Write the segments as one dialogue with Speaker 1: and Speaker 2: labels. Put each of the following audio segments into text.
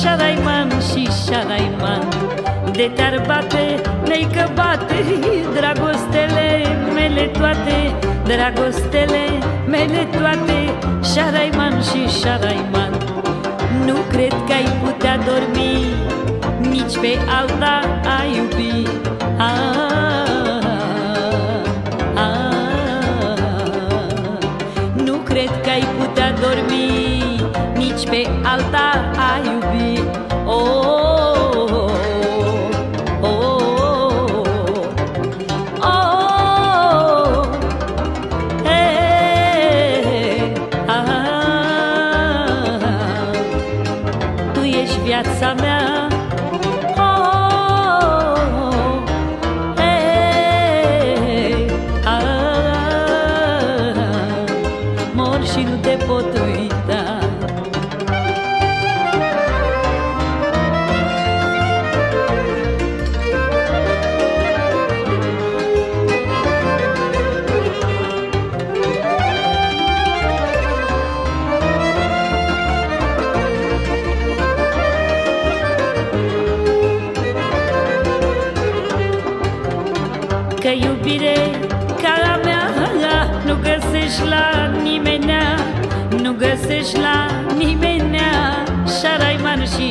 Speaker 1: Șaraiman și șaraiman De te-ar bate, neică bate Dragostele mele toate Dragostele mele toate. Șaraiman și șaraiman Nu cred că ai putea dormi Nici pe alta ai iubi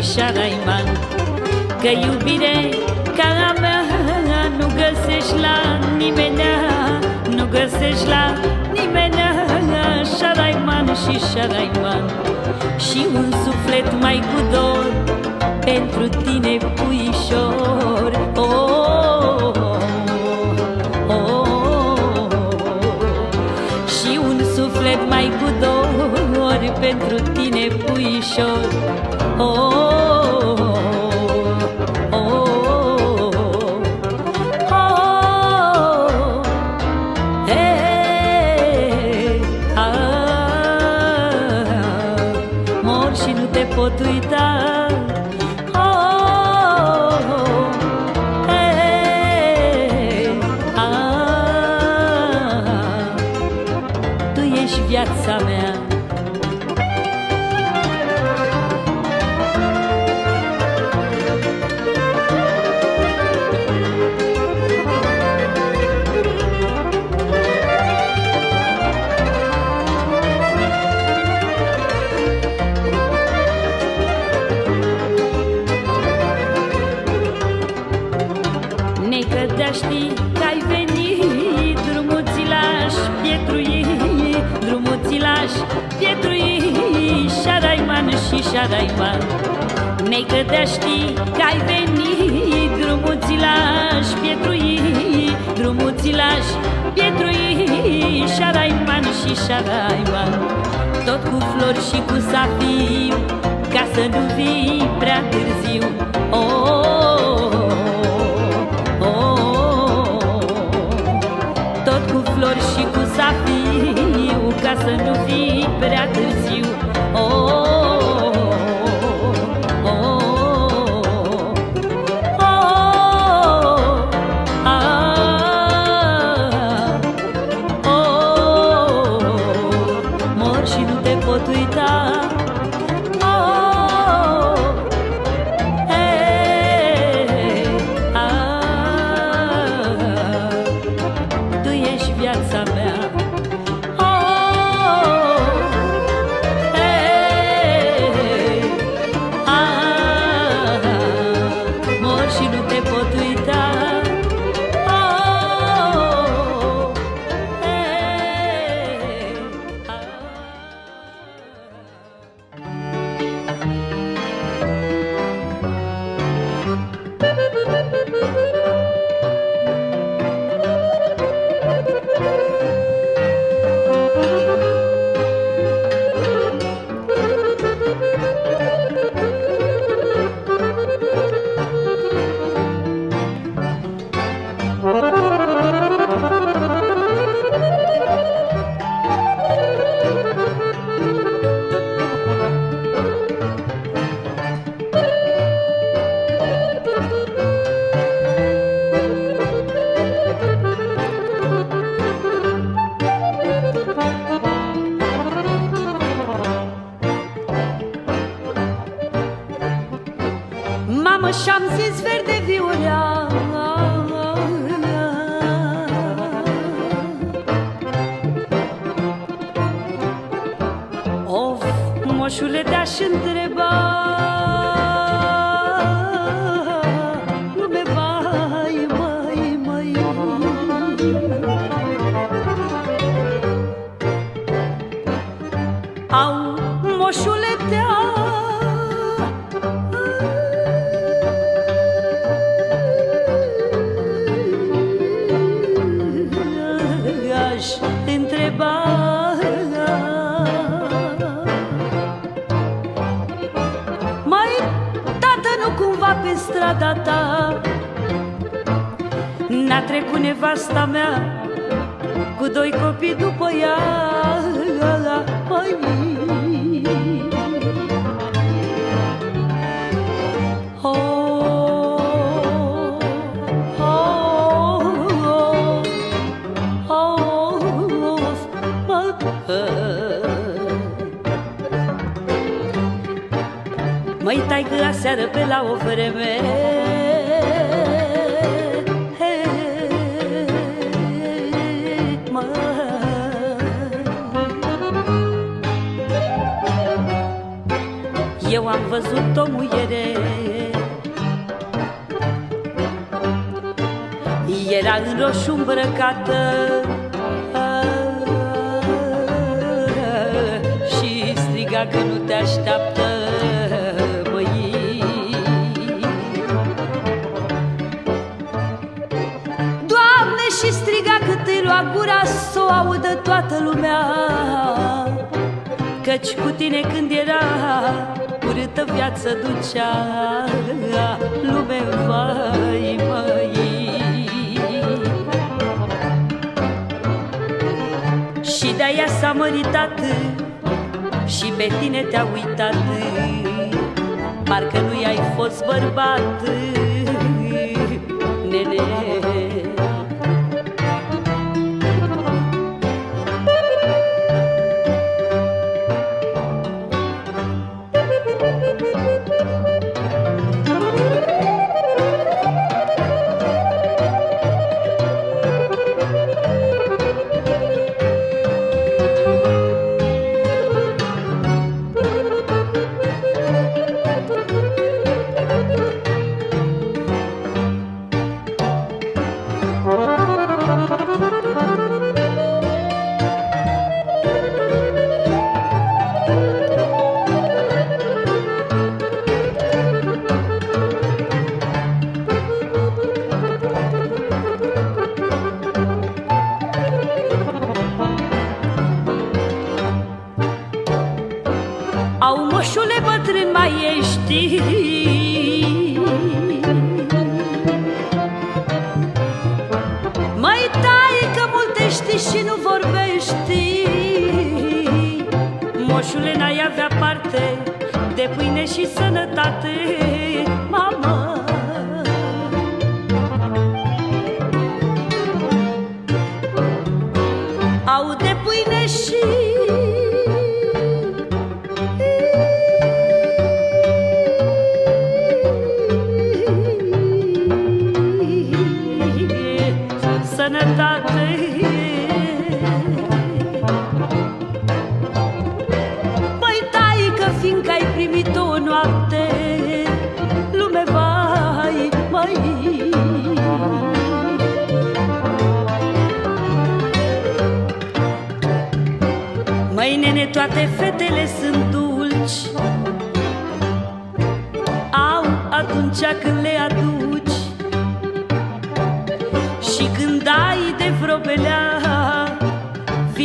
Speaker 1: Șaraiman și șaraiman Că iubire ca a mea Nu găsești la nimenea Nu găsești la nimenea Șaraiman și șaraiman Și un suflet mai cu dor Pentru tine puișor. Oh, mai cu dor pentru tine, puișor oh, oh, și șaraiman Necă de știi că ai venit Drumul ți l-aș pietrui Drumul ți l-aș pietrui Șaraiman și șaraiman Tot cu flori și cu safir Ca să nu vii prea târziu viață ducea Lume, vai, măi. Și de-aia s-a măritat Și pe tine te-a uitat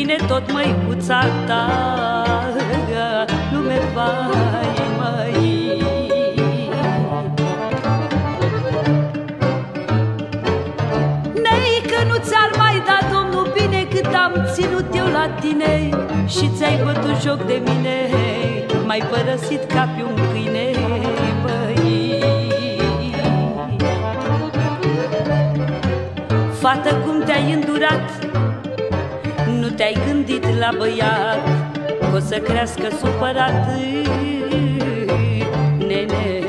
Speaker 1: Vine tot măicuța ta. Lume, vai, măi. Nei că nu ți-ar mai da Domnul bine cât am ținut eu la tine și ți-ai bătut joc de mine. M-ai părăsit ca pe un câine, băi Fată, cum te-ai îndurat? Nu te-ai gândit la băiat Că o să crească supărat Nene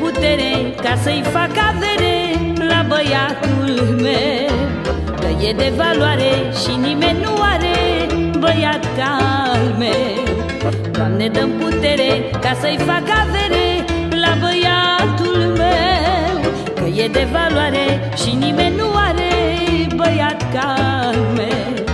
Speaker 1: putere Ca să-i fac avere la băiatul meu. Că e de valoare și nimeni nu are băiat ca al meu. Doamne, dăm putere ca să-i fac avere la băiatul meu. Că e de valoare și nimeni nu are băiat ca al meu.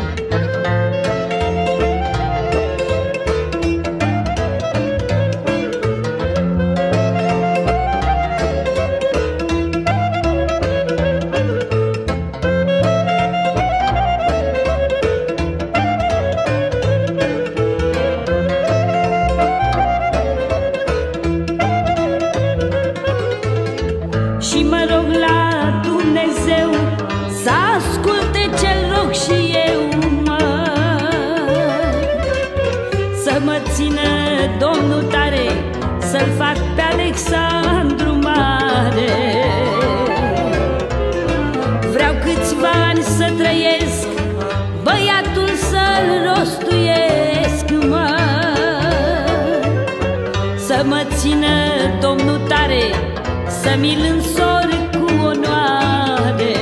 Speaker 1: să mi-l însori cu onoare.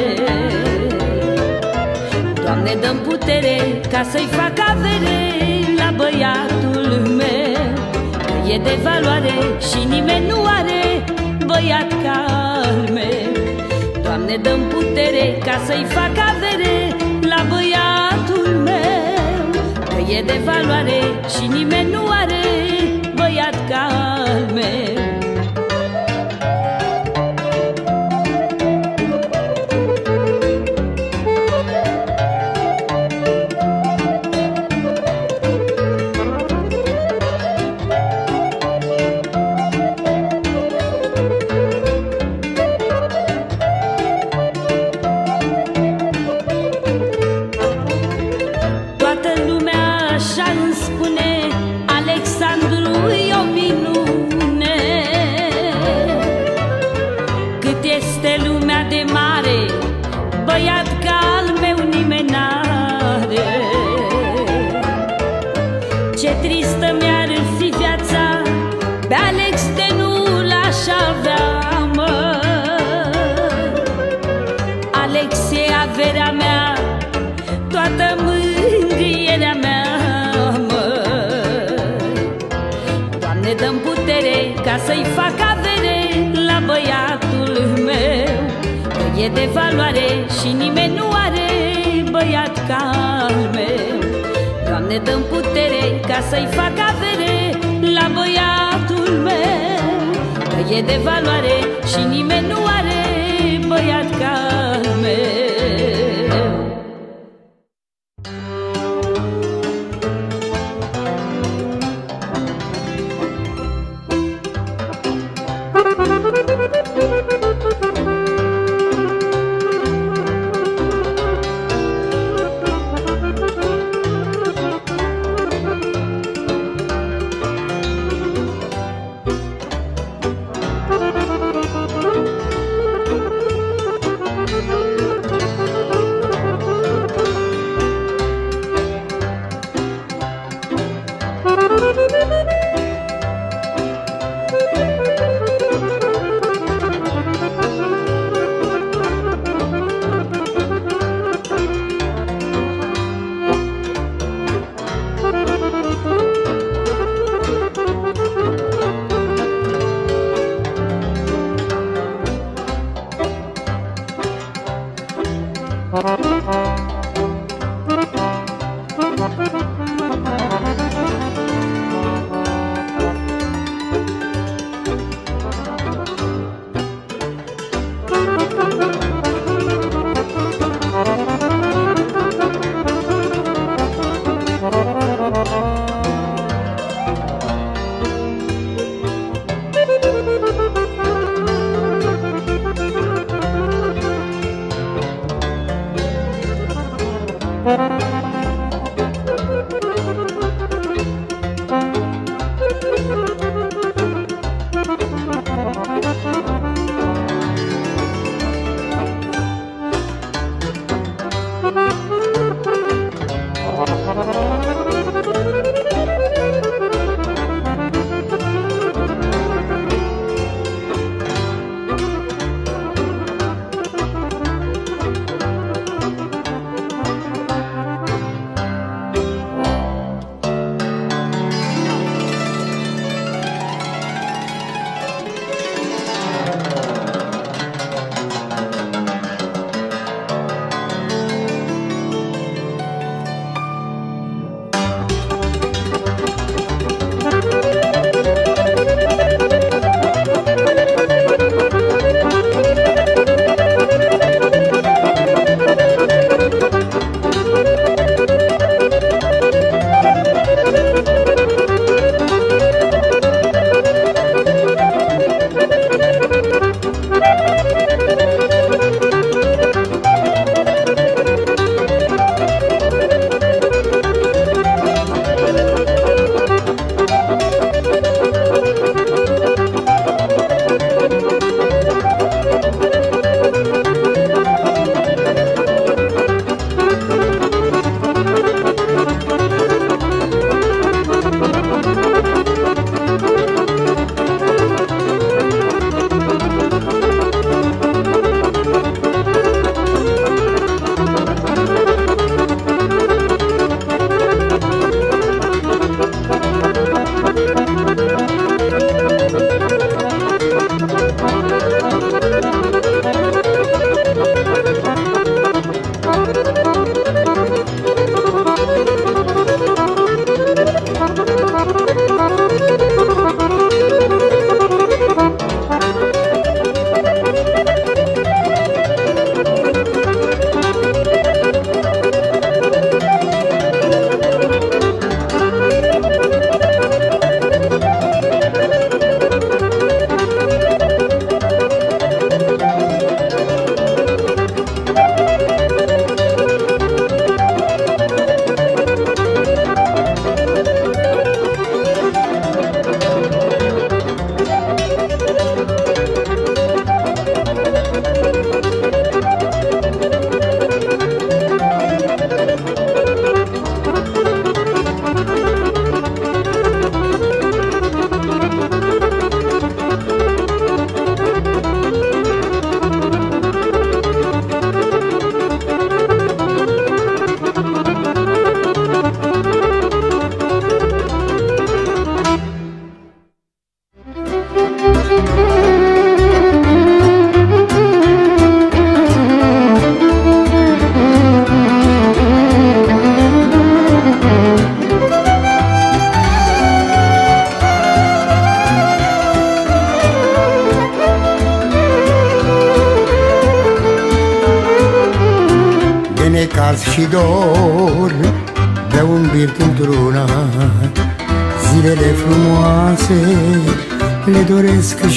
Speaker 1: Doamne, dăm putere ca să-i fac avere la băiatul meu. Că e de valoare și nimeni nu are băiat ca al meu. Doamne, dăm putere ca să-i fac avere la băiatul meu. Că e de valoare și nimeni nu are ca
Speaker 2: să-i fac avere La băiatul meu. Că e de
Speaker 3: valoare și nimeni nu are băiat ca al meu. Doamne, dăm putere ca să-i fac avere la băiatul meu. Că e de valoare și nimeni nu are băiat ca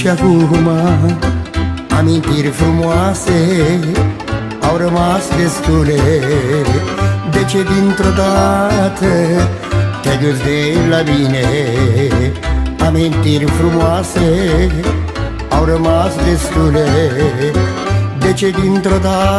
Speaker 3: și acum Amintiri frumoase au rămas destule. De ce dintr-o dată te-ai dus de la mine? Amintiri frumoase au rămas destule. De ce dintr-o dată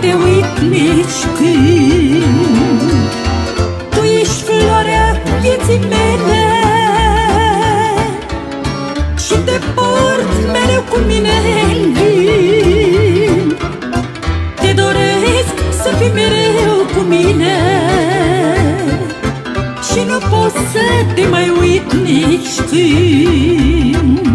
Speaker 3: te uit nici când. Tu ești floarea vieții mele. Și te port mereu cu mine în gând. Te doresc să fii mereu cu mine. Și nu pot să te mai uit nici când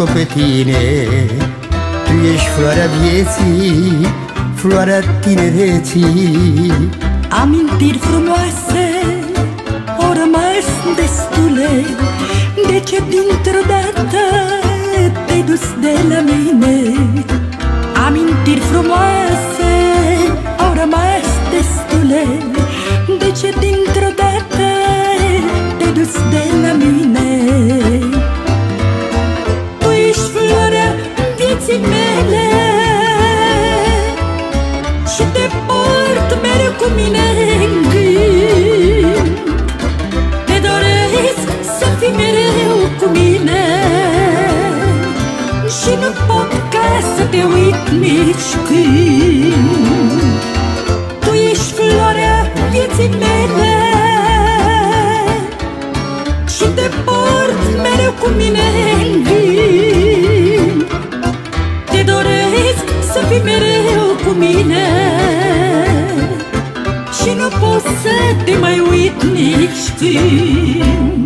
Speaker 2: am pus-o pe tine. Tu ești floarea vieții, floarea tinereții.
Speaker 3: Amintiri frumoase au rămas destule. De ce dintr-o dată te-ai dus de la mine? Amintiri frumoase au rămas destule. De ce dintr-o dată te-ai dus de la mine vieții mele. Și te port mereu cu mine în gând. Te doresc să fii mereu cu mine. Și nu pot ca să te uit nici când. Tu ești floarea vieții mele. Și te port mereu cu mine doresc să fii mereu cu mine. Și nu pot să te mai uit nici când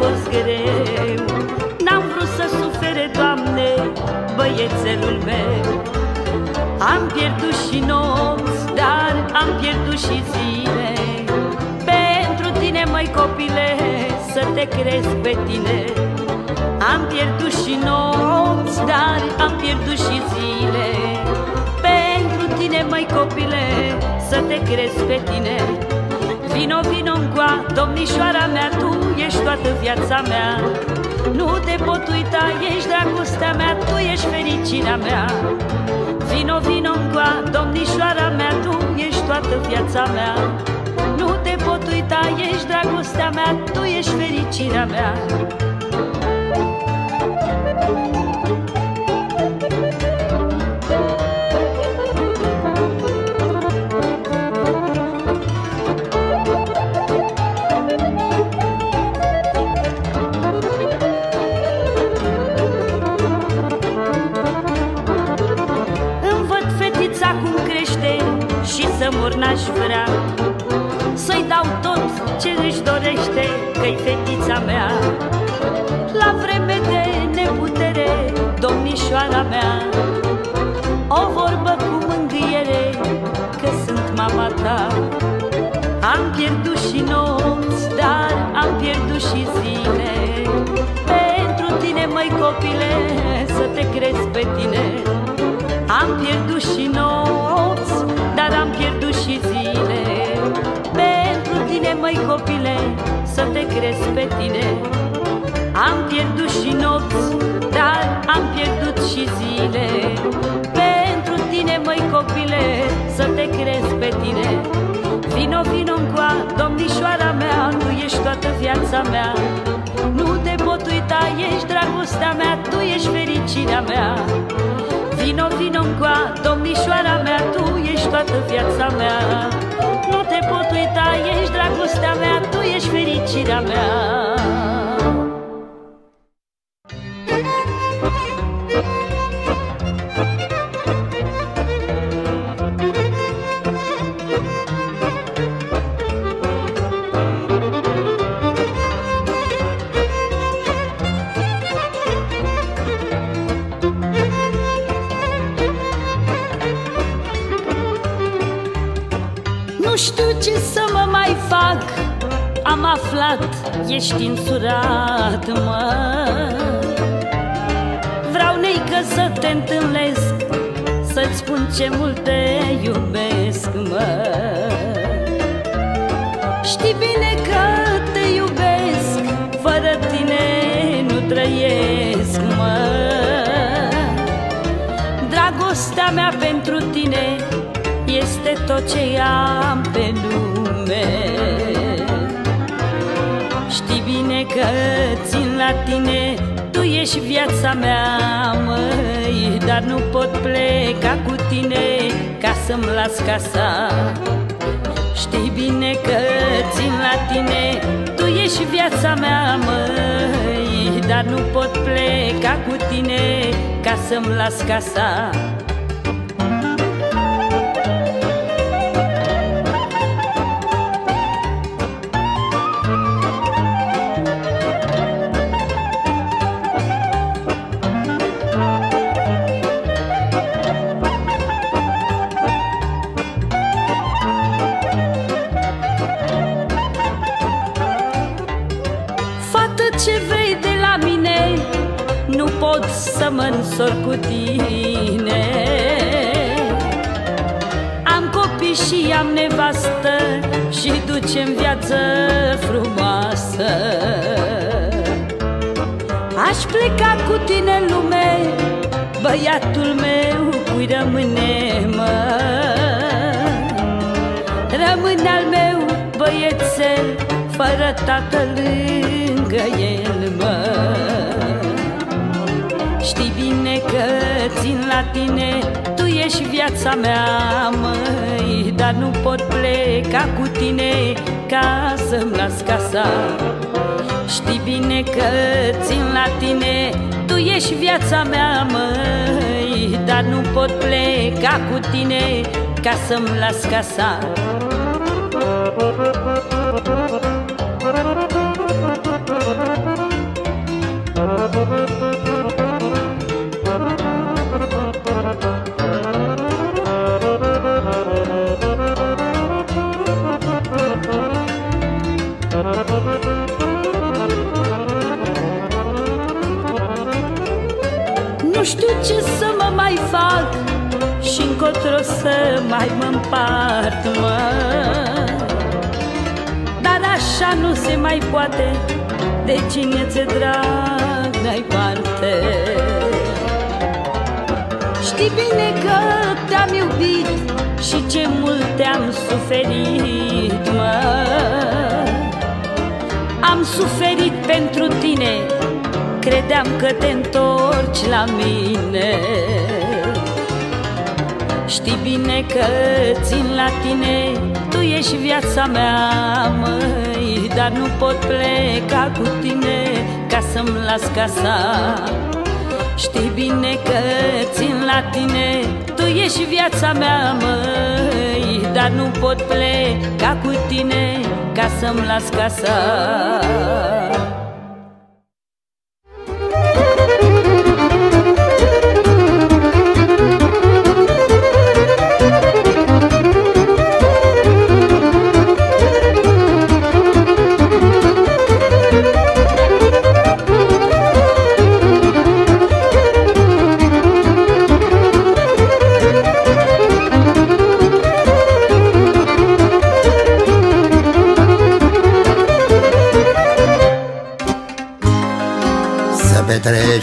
Speaker 1: fost greu. N-am vrut să sufere, Doamne, băiețelul meu. Am pierdut și nopți, dar am pierdut și zile. Pentru tine, măi copile, să te crezi pe tine. Am pierdut și nopți, dar am pierdut și zile. Pentru tine, mai copile, să te crezi pe tine Vino, vino încoa, domnișoara mea, tu ești toată viața mea. Nu te pot uita, ești dragostea mea, tu ești fericirea mea. Vino, vino încoa, domnișoara mea, tu ești toată viața mea. Nu te pot uita, ești dragostea mea, tu ești fericirea mea. mor n-aș vrea Să-i dau tot ce își dorește Că-i fetița mea. La vreme de neputere Domnișoara mea O vorbă cu mângâiere Că sunt mama ta. Am pierdut și nopți Dar am pierdut și zile. Pentru tine, măi copile Să te crezi pe tine. Am pierdut și nopți dar am pierdut și zile Pentru tine, măi copile, să te crezi pe tine. Am pierdut și nopți, dar am pierdut și zile. Pentru tine, măi copile, să te crezi pe tine. Vino, vino încoa, domnișoara mea, tu ești toată viața mea. Nu te pot uita, ești dragostea mea, tu ești fericirea mea. Vino, vino încoa, domnișoara mea, tu ești toată viața mea ești dragostea mea, tu ești fericirea mea ești însurat, mă. Vreau neică să te întâlnesc Să-ți spun ce mult te iubesc, mă. Știi bine că te iubesc Fără tine nu trăiesc, mă. Dragostea mea pentru tine Este tot ce am pe lume. bine că țin la tine Tu ești viața mea, măi Dar nu pot pleca cu tine Ca să-mi las casa. Știi bine că țin la tine Tu ești ești viața mea, măi Dar nu pot pleca cu tine ca să-mi las casa mă însor cu tine. Am copii și am nevastă Și ducem viață frumoasă. Aș pleca cu tine în lume Băiatul meu cui rămâne, mă? Rămâne al meu băiețel Fără tată lângă el, că țin la tine Tu ești viața mea, măi Dar nu pot pleca cu tine Ca să-mi las casa. Știi bine că țin la tine Tu ești viața mea, măi Dar nu pot pleca cu tine Ca să-mi las casa poate De cine ți-e drag n-ai parte. Știi bine că te-am iubit Și ce mult te-am suferit, mă. Am suferit pentru tine Credeam că te întorci la mine. Știi bine că țin la tine Tu ești viața mea, măi Dar nu pot pleca cu tine Ca să-mi las casa. Știi bine că țin la tine Tu ești viața mea, măi Dar nu pot pleca cu tine Ca să-mi las casa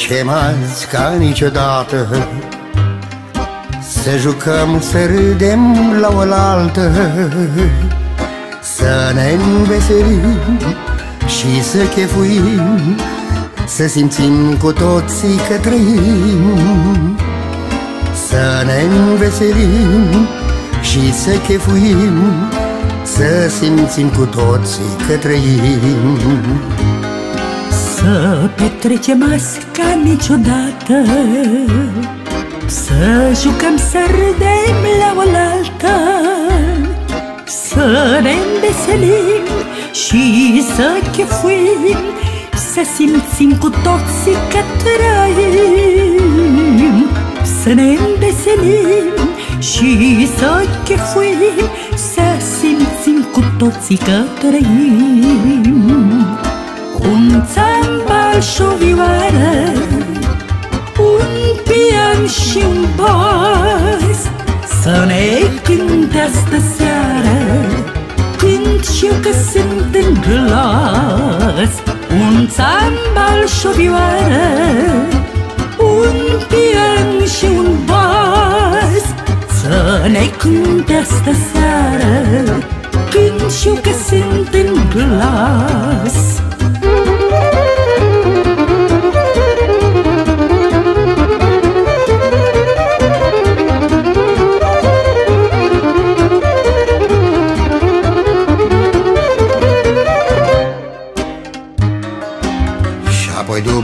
Speaker 2: petrecem azi ca niciodată. Să jucăm, să râdem la oaltă Să ne înveselim și să chefuim Să simțim cu toții că trăim. Să ne înveselim și să chefuim Să simțim cu toții că trăim
Speaker 3: să petrecem azi ca niciodată. Să jucăm, să râdem la oaltă Să ne înveselim și să chefuim Să simțim cu toții că trăim. Să ne înveselim și să chefuim Să simțim cu toții că trăim. Un țambal și o vioară Un pian și un bas. Să ne cânte astă seară Când știu că sunt în glas. Un țambal și o vioară Un pian și un bas. Să ne cânte astă seară Când știu că sunt în glas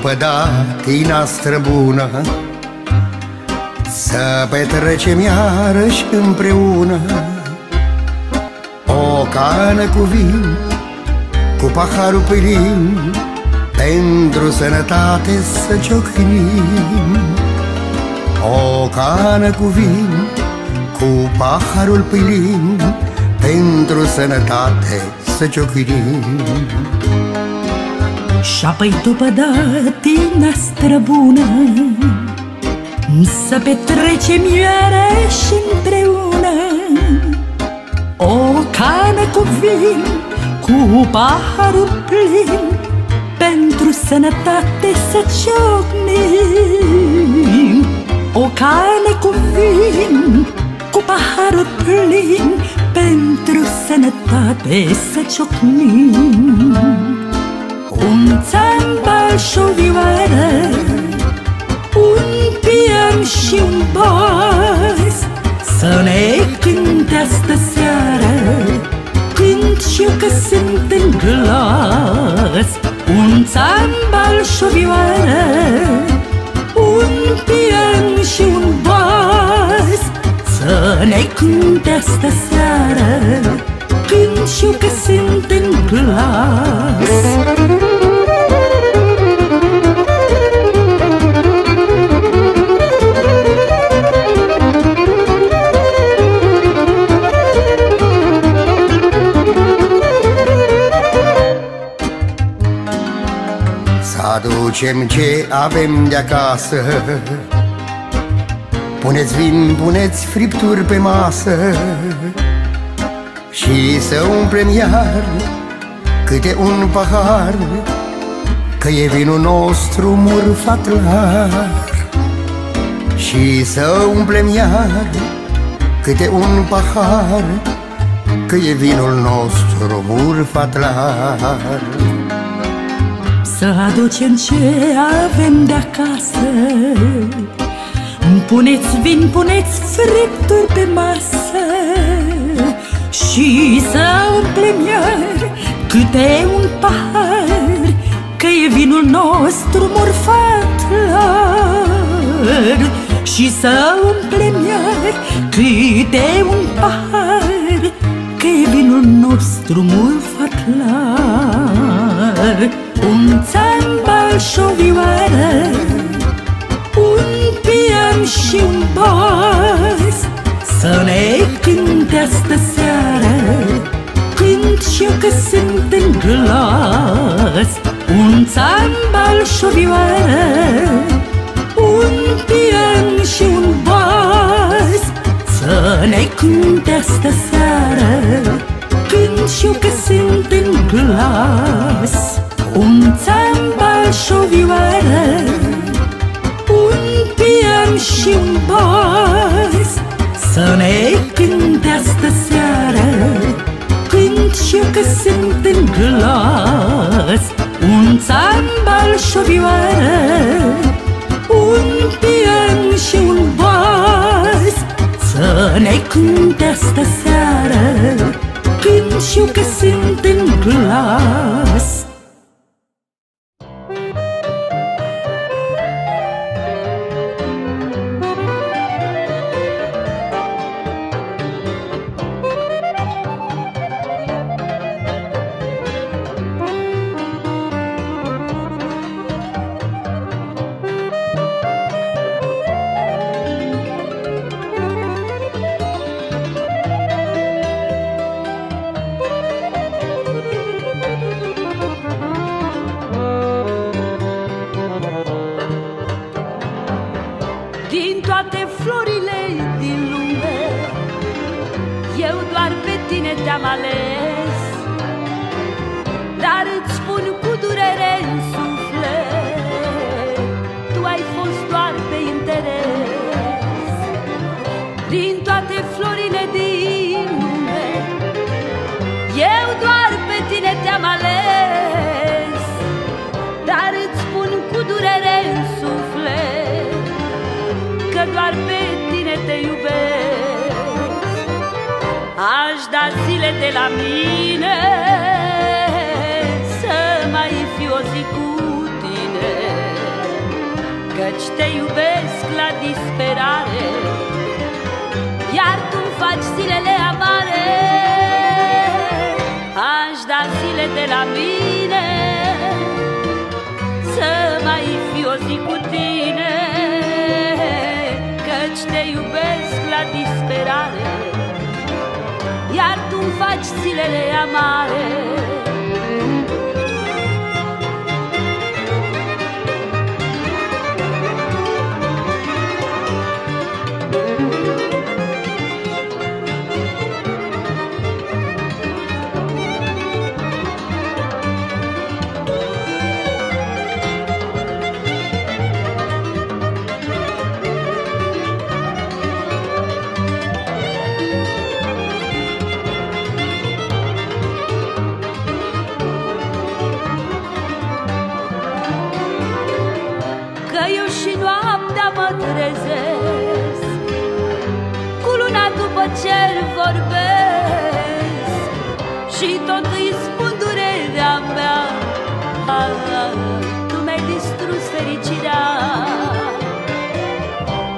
Speaker 2: după datina străbună Să petrecem iarăși împreună. O cană cu vin, cu paharul plin Pentru sănătate să ciocnim. O cană cu vin, cu paharul plin Pentru sănătate să ciocnim
Speaker 3: și apoi după datina străbună Să petrecem iarăși împreună O cană cu vin, cu paharul plin Pentru sănătate să ciocnim. O cană cu vin, cu paharul plin Pentru sănătate să ciocnim. un țambal și o vioară Un pian și un bas. Să ne cânte astă seară Când știu că sunt în glas. Un țambal și o vioară Un pian și un bas. Să ne cânte astă seară Când știu că sunt în glas
Speaker 2: aducem ce avem de acasă. Puneți vin, puneți fripturi pe masă. Și să umplem iar câte un pahar Că e vinul nostru murfat lar Și să umplem iar câte un pahar Că e vinul nostru murfat lar
Speaker 3: să aducem ce avem de acasă Puneți vin, puneți fripturi pe masă. Și să umplem iar câte un pahar Că e vinul nostru murfat lar Și să umplem iar câte un pahar Că e vinul nostru murfat lar un țambal și o vioară Un pian și un bas. Să ne cânte astă seară Când știu că sunt în glas. Un țambal și o vioară Un pian și un bas. Să ne cânte astă seară Când știu că sunt în glas un țambal și o vioară Un pian și un bas Să ne cânte astă seară Când știu că sunt în glas Un țambal și o vioară Un pian și un bas Să ne cânte astă seară Când știu că sunt în glas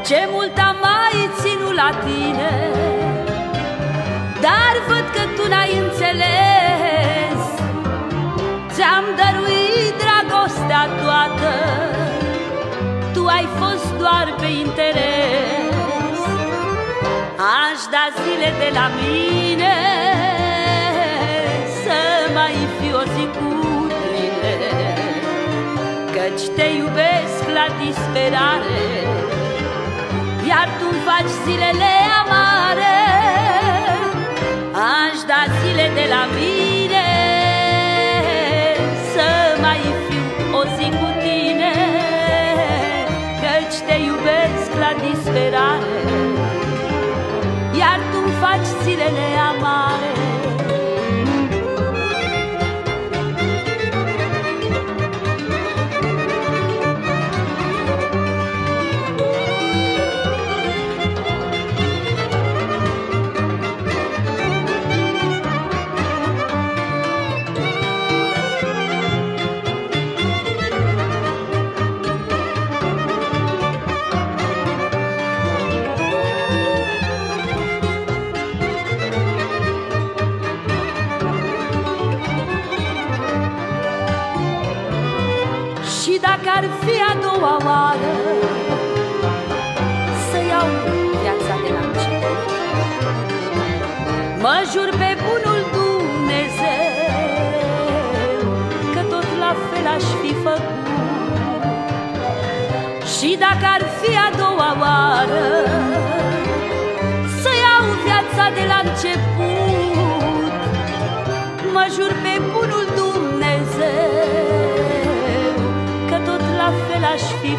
Speaker 1: Ce mult am mai ținut la tine. Dar văd că tu n-ai înțeles. Ți-am dăruit dragostea toată. Ai fost doar pe interes. Aș da zile de la mine Să mai fi o zi cu tine. Căci te iubesc la disperare Iar tu faci zilele amare. Aș da zile de la mine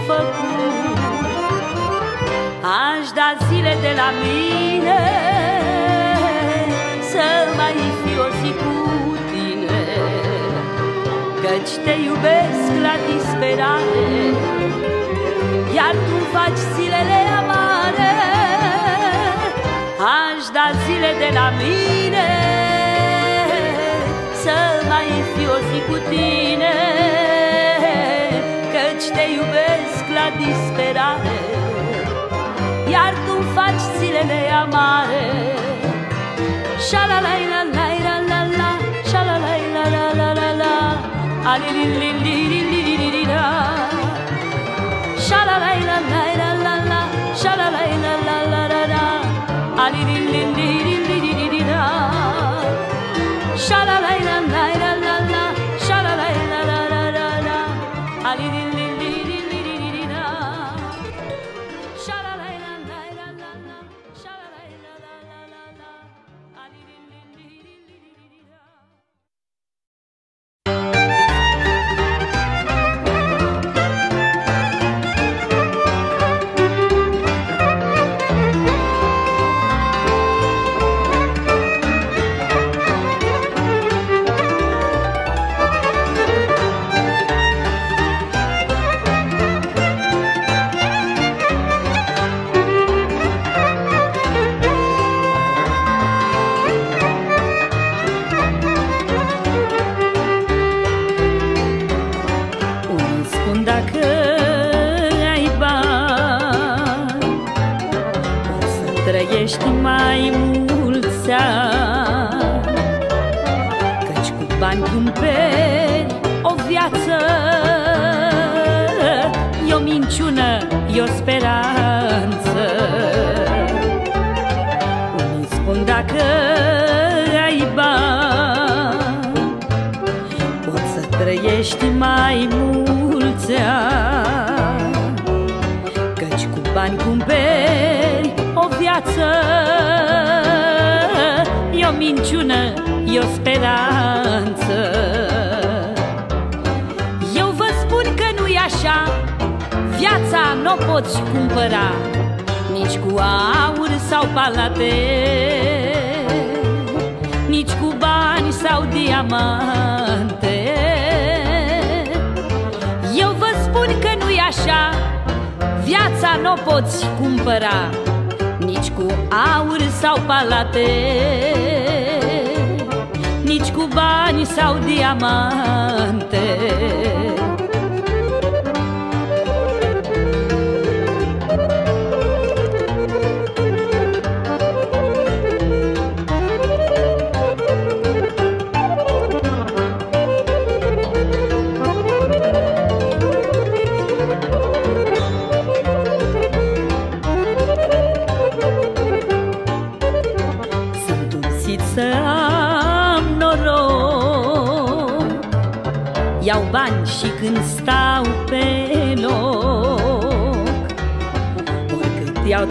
Speaker 1: făcut. Aș da zile de la mine Să mai fi o zi cu tine. Căci te iubesc la disperare Iar tu faci zilele amare. Aș da zile de la mine Să mai fi o zi cu tine Căci te iubesc la disperare Iar tu faci zilele amare Sha la la la la la la la Sha la la la la la la la Ali li li li li li li li la Sha la la la la la la la Sha la la la la la la Ali li li li li li li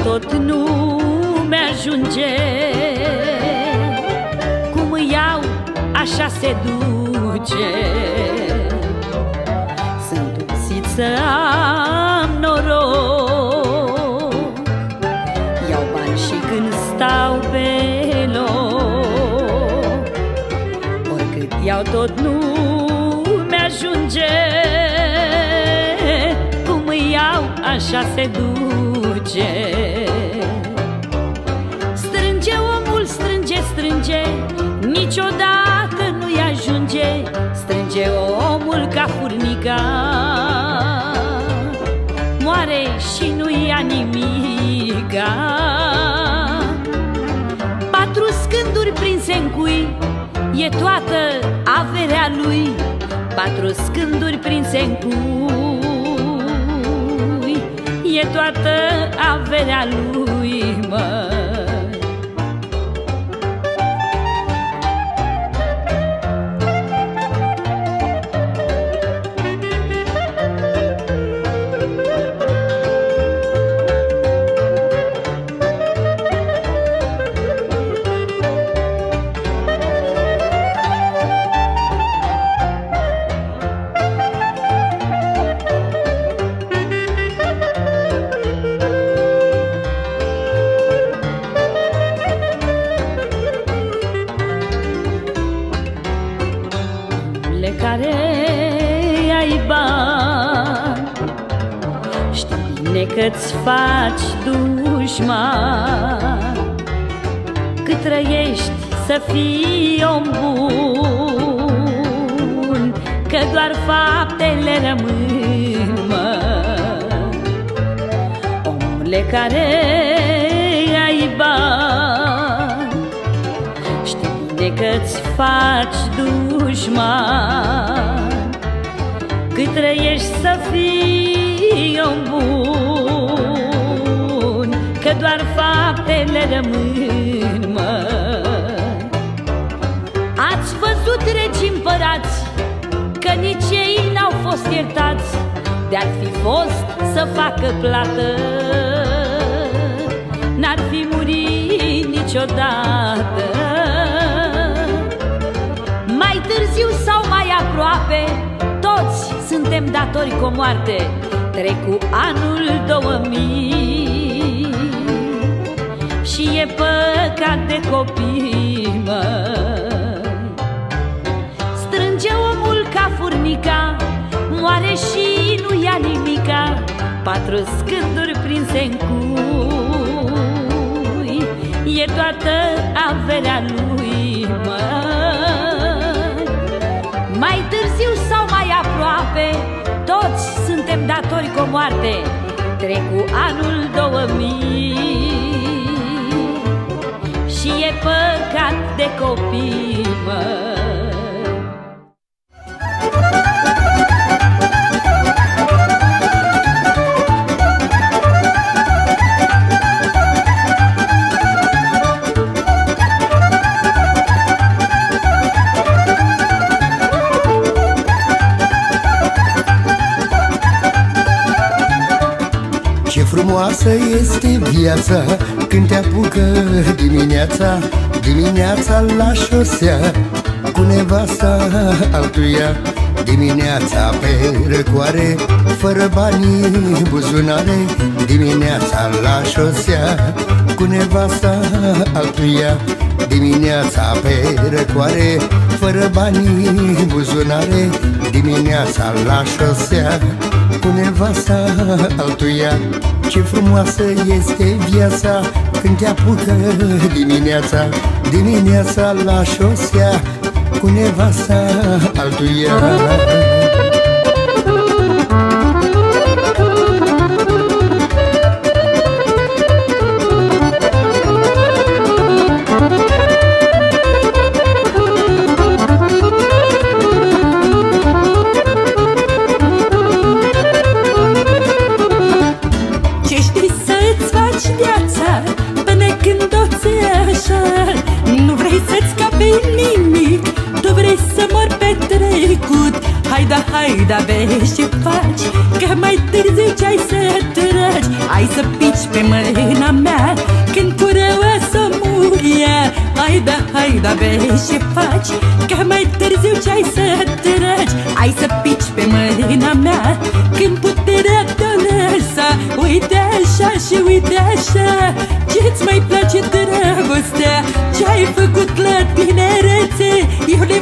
Speaker 1: tot nu mi-ajunge. Cum îi iau, așa se duce. Sunt ursit să am noroc. Iau bani și când stau pe loc Oricât iau tot nu mi-ajunge așa se duce. Strânge omul, strânge, strânge Niciodată nu-i ajunge. Strânge omul ca furnica. Moare și nu ia nimica. Patru scânduri prinse în cui E toată averea lui. Patru scânduri prinse în cui E toată averea lui, mă care ai bani. Știi bine că-ți faci dușman. Cât trăiești să fii om bun Că doar faptele rămân, mă. Ați văzut regi împărați Că nici ei n-au fost iertați De-ar fi fost să facă plată niciodată. Mai târziu sau mai aproape Toți suntem datori cu o moarte. Trec cu anul 2000 Și e păcat de copii, mă. Strânge omul ca furnica Moare și nu ia nimica. Patru scânduri prinse în cui e toată averea lui, mă. Mai târziu sau mai aproape, toți suntem datori cu moarte. Trec cu anul 2000 și e păcat de copii, mă.
Speaker 2: Frumoasă este viața. Când te apucă dimineața Dimineața la șosea Cu nevasta altuia. Dimineața pe răcoare Fără bani buzunare Dimineața la șosea Cu nevasta altuia. Dimineața pe răcoare Fără bani buzunare Dimineața la șosea Cu nevasta altuia ce frumoasă este viața Când te apucă dimineața. Dimineața la șosea Cu nevasta altuia
Speaker 3: da vezi ce faci Că mai târziu ce-ai să tragi Ai să pici pe mâna mea Când cură o să muria Hai da, hai da, vezi ce faci Că mai târziu ce-ai să tragi Ai să pici pe mâna mea Când puterea te lăsa. Uite așa și uite așa Ce-ți mai place dragostea? Ce-ai făcut la tinerețe? Eu le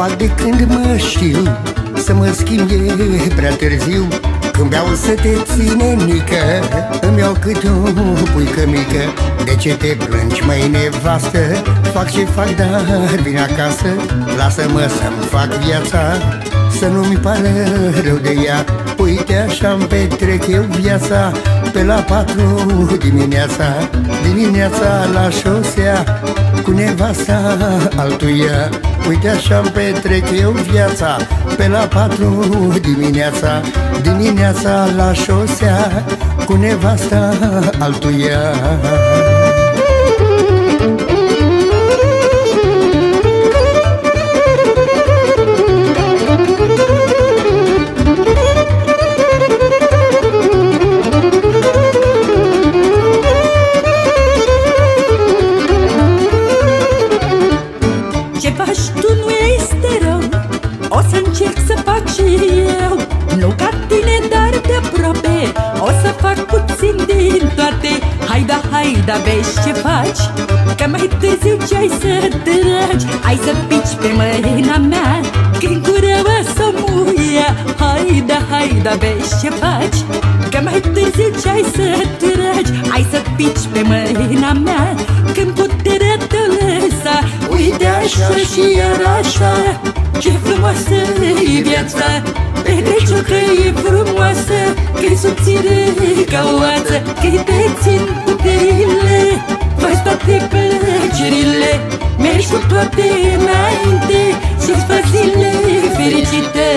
Speaker 3: fac
Speaker 2: de când mă știu Să mă schimb e prea târziu. Când beau să te ține nică Îmi iau câte o puică mică. De ce te plângi, măi nevastă? Fac ce fac, dar vin acasă. Lasă-mă să-mi fac viața Să nu-mi pară rău de ea. Uite așa-mi petrec eu viața Pe la patru dimineața. Dimineața la șosea Cu nevasta altuia Uite așa-mi petrec eu viața Pe la patru dimineața. Dimineața la șosea Cu nevasta altuia
Speaker 3: da vezi ce faci? Că mai târziu ce-ai să tragi Ai să pici pe mâna mea. Când cură o să muie Hai da, hai da, vezi ce faci? Că mai târziu ce-ai să tragi Ai să pici pe mâna mea. Când puterea te lăsa Uite așa și iar așa Ce frumoasă e viața Petreci-o că e frumoasă Că-i subțire ca o ață Că-i te țin puterile. Faci toate plăcerile Mergi cu toate înainte Și-ți fac zile fericite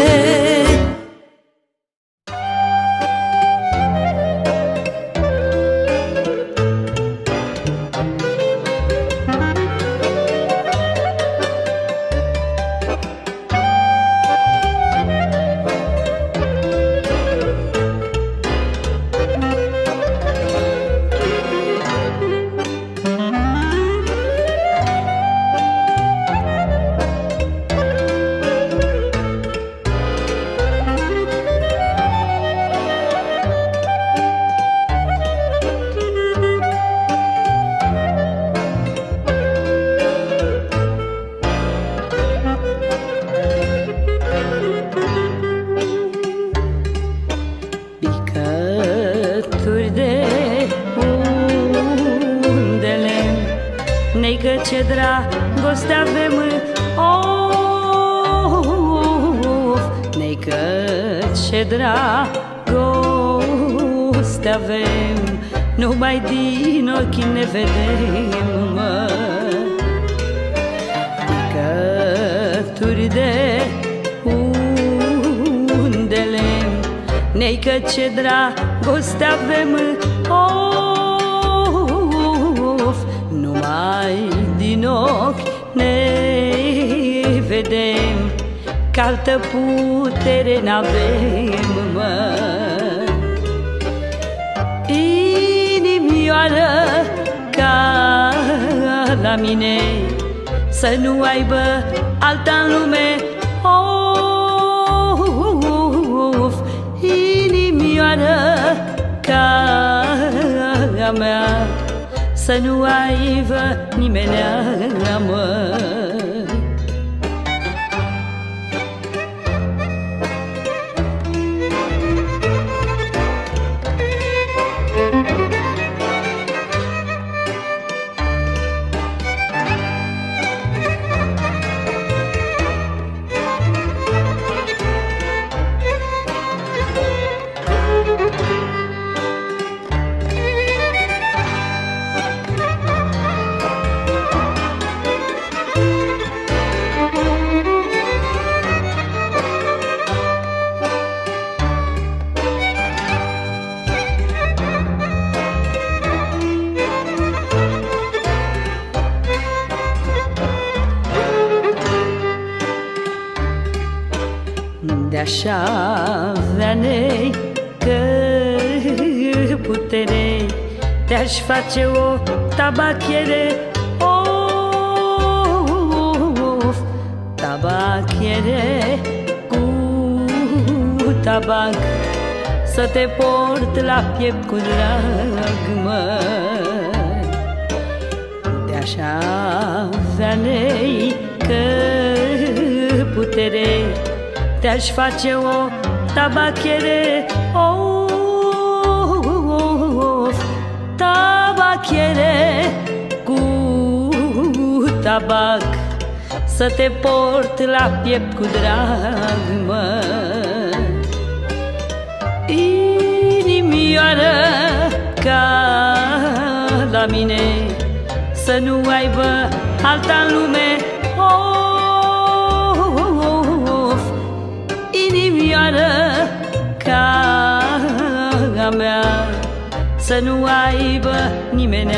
Speaker 1: face o tabachiere Of, tabachiere cu tabac. Să te port la piept cu drag, mă. De-aș avea nei că putere Te-aș face o tabachere picere cu tabac Să te port la piept cu drag, mă. Inimioară ca la mine Să nu aibă alta în lume. Of Inimioară ca mea Să nu aibă nimeni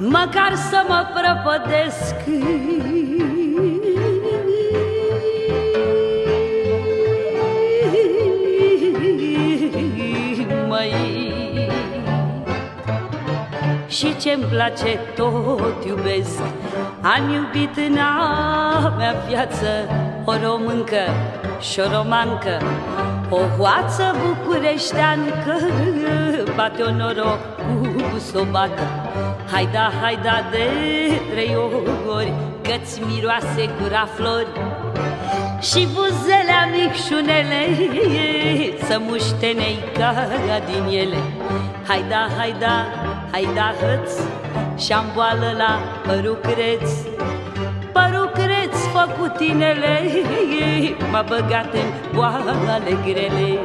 Speaker 1: Măcar să mă prăpădesc. Și ce-mi place tot iubesc. Am iubit în a mea viață O româncă și o romancă. O hoață bucureșteancă Bate o noroc cu sobată Hai da, hai da de trei ori Că-ți miroase gura flori. Și buzelea micșunele Să muștenei ca din ele. Hai da, hai da, hai da hăț Și-am boală la părucreț. Părucreț făcut tinele M-a băgat în boale grele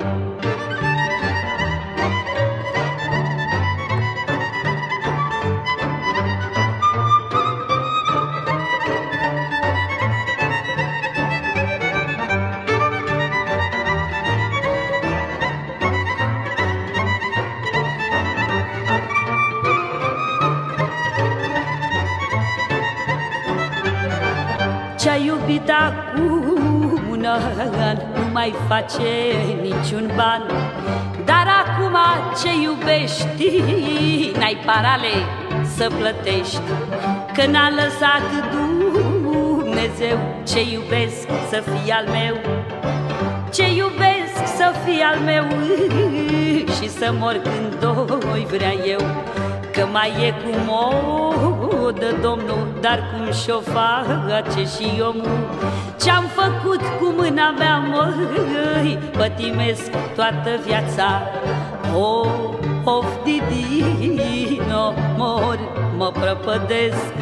Speaker 1: mai face niciun ban. Dar acum ce iubești? N-ai parale să plătești. Că n-a lăsat Dumnezeu Ce iubesc să fie al meu. Ce iubesc să fie al meu Și să mor când o vrea eu. Că mai e cu modă, domnul, dar cum și-o face și omul? Ce-am făcut cu mâna mea, măi, pătimesc toată viața. O, of, didino, mor, mă prăpădesc.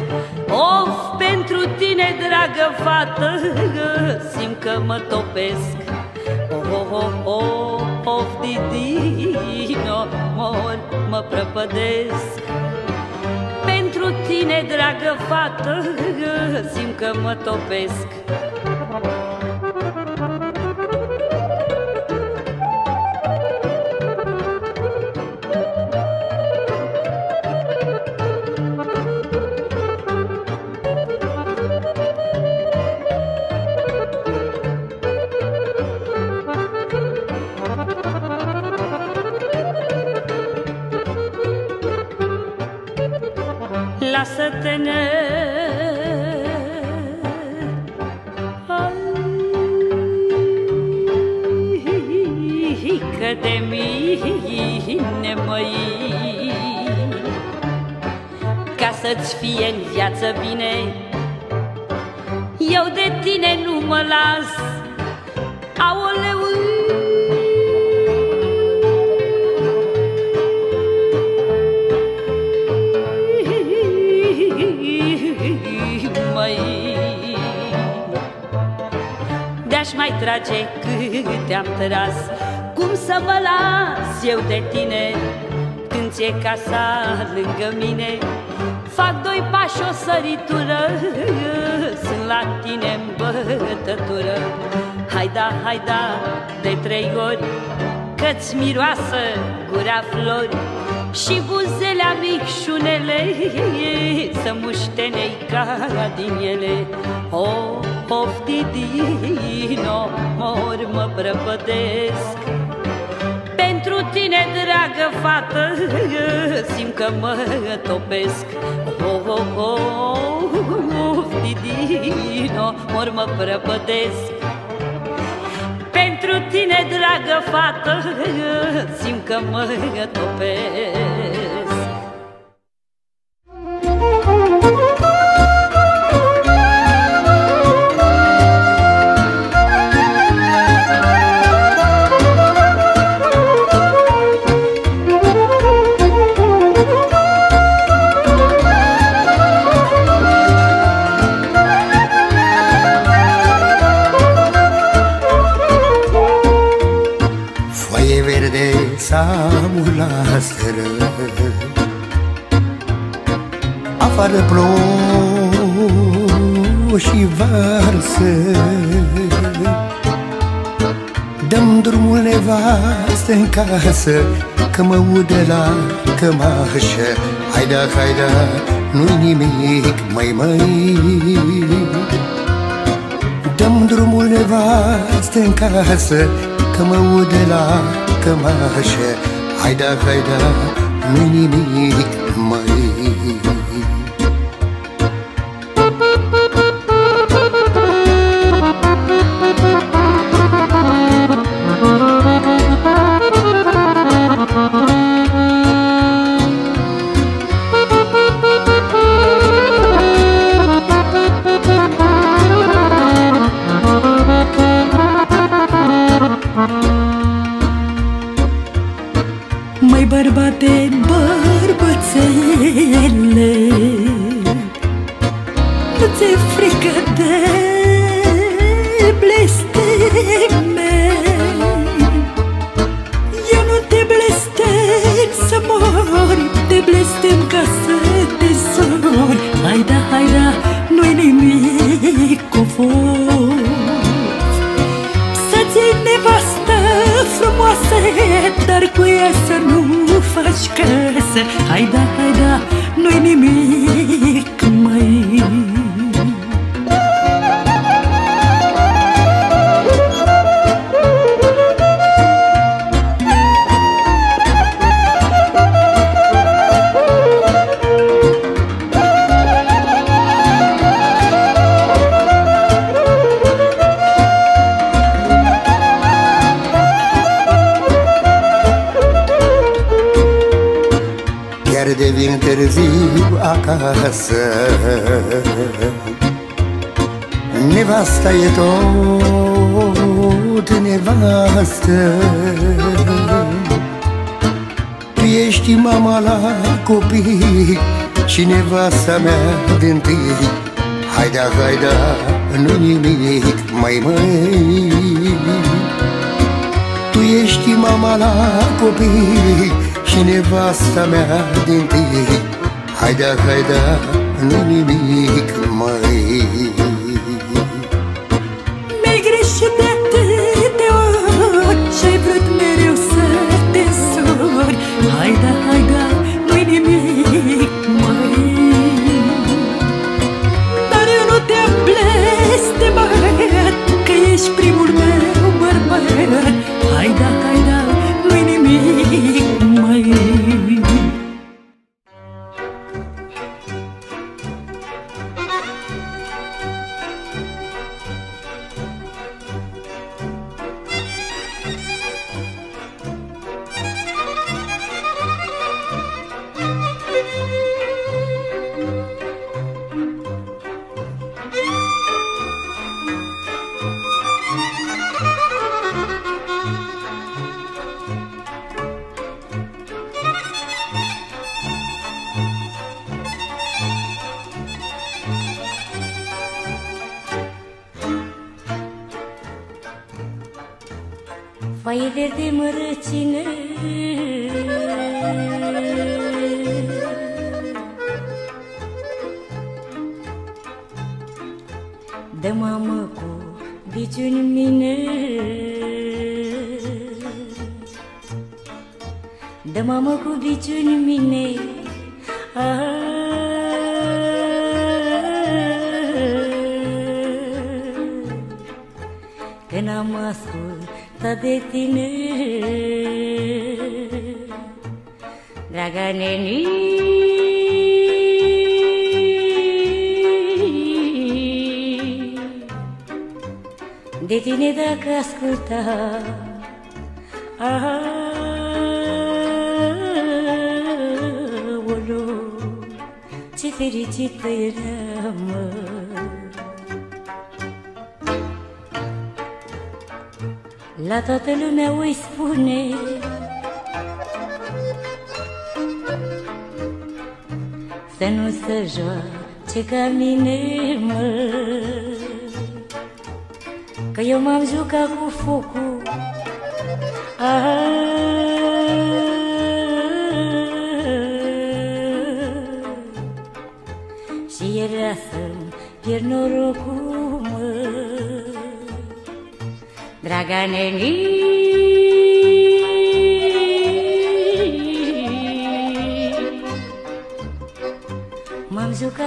Speaker 1: Of, pentru tine, dragă fată, simt că mă topesc. Oh, oh, oh, of, didino, mor, mă prăpădesc Pentru tine, dragă fată, simt că mă topesc Când ți-e casa lângă mine. Fac doi pași o săritură Sunt la tine în bătătură. Hai da, hai da, de trei ori Că-ți miroasă gura flori. Și buzelea micșunele Să muștenei ca din ele. O, poftidino, mor mă prăpădesc Pentru tine, dragă fată, simt că mă topesc. Oh, oh, oh, Dino, ori mă prăpătesc Pentru tine, dragă fată, simt că mă topesc
Speaker 2: în casă Că mă ude la cămașă Haida, haida, nu-i nimic, mai mai Dăm drumul nevastă în casă Că mă ude la cămașă Haida, haida, nu nimic mai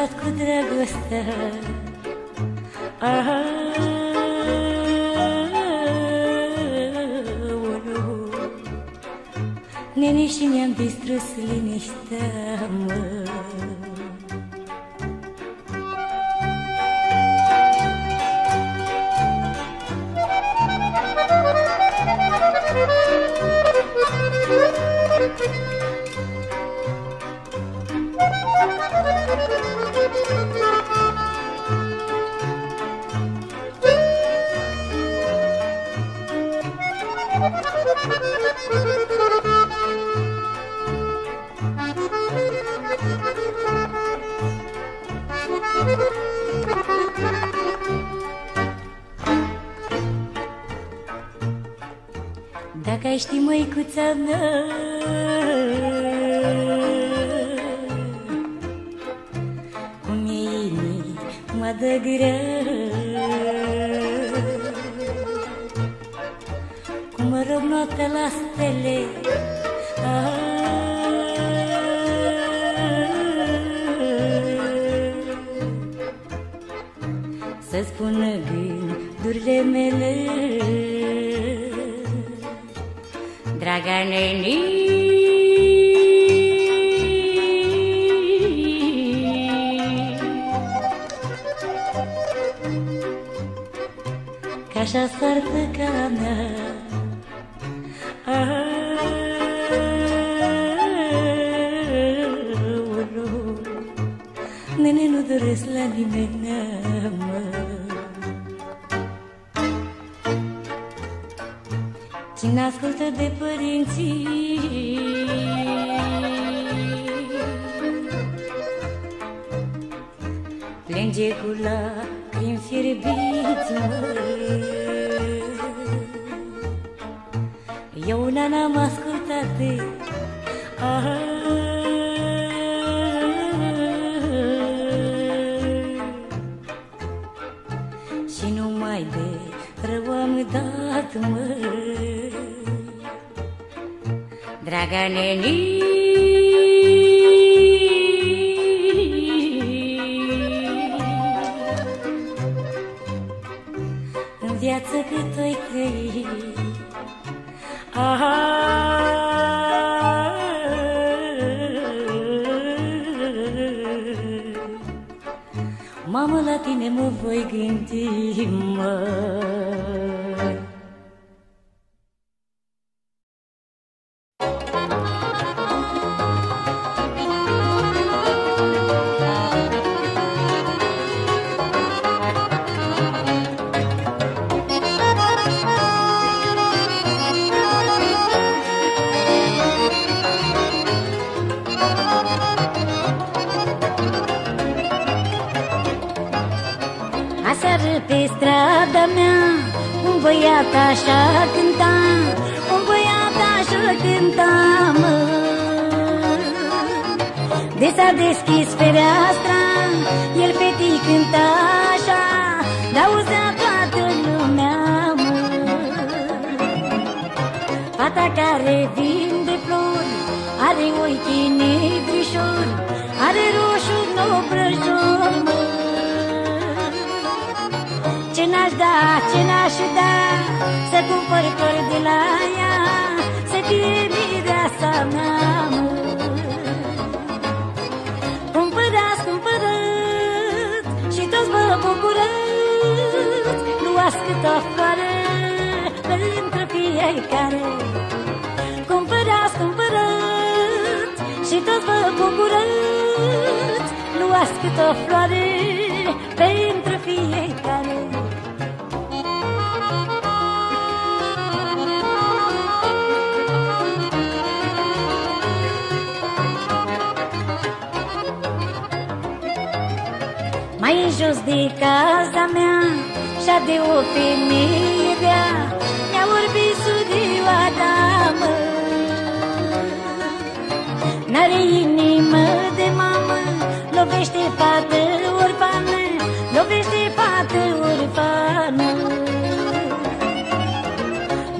Speaker 4: jucat cu dragostea Aha, oh, nu Nene și mi-am distrus liniștea, mă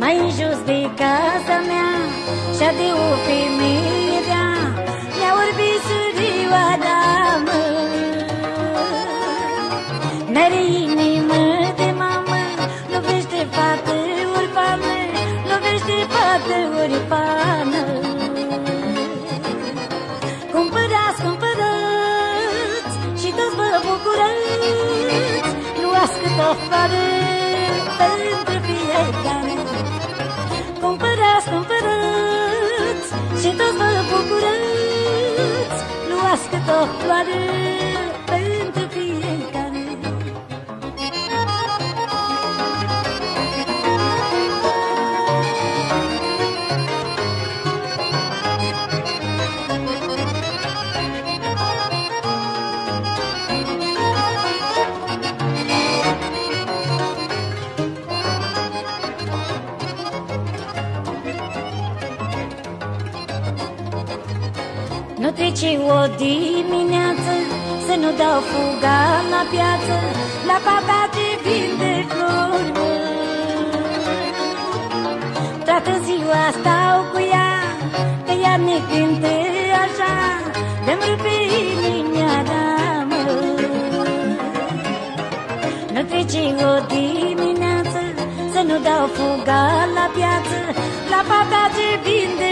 Speaker 4: Mai în jos de casa mea Și-a de o femeie rea Mi-a vorbit surioa damă. N-are inimă de mamă Lovește fată orfană Lovește fată orfană Cumpărați, cumpărați Și toți vă bucurați Luați cât o Luați Nu trece o dimineață Să nu dau fuga la piață La fata ce vinde flori mă. Toată ziua stau cu ea Că ea ne cântă așa De-mi rupe inimioara mă Nu trece o dimineață Să nu dau fuga la piață La fata ce vinde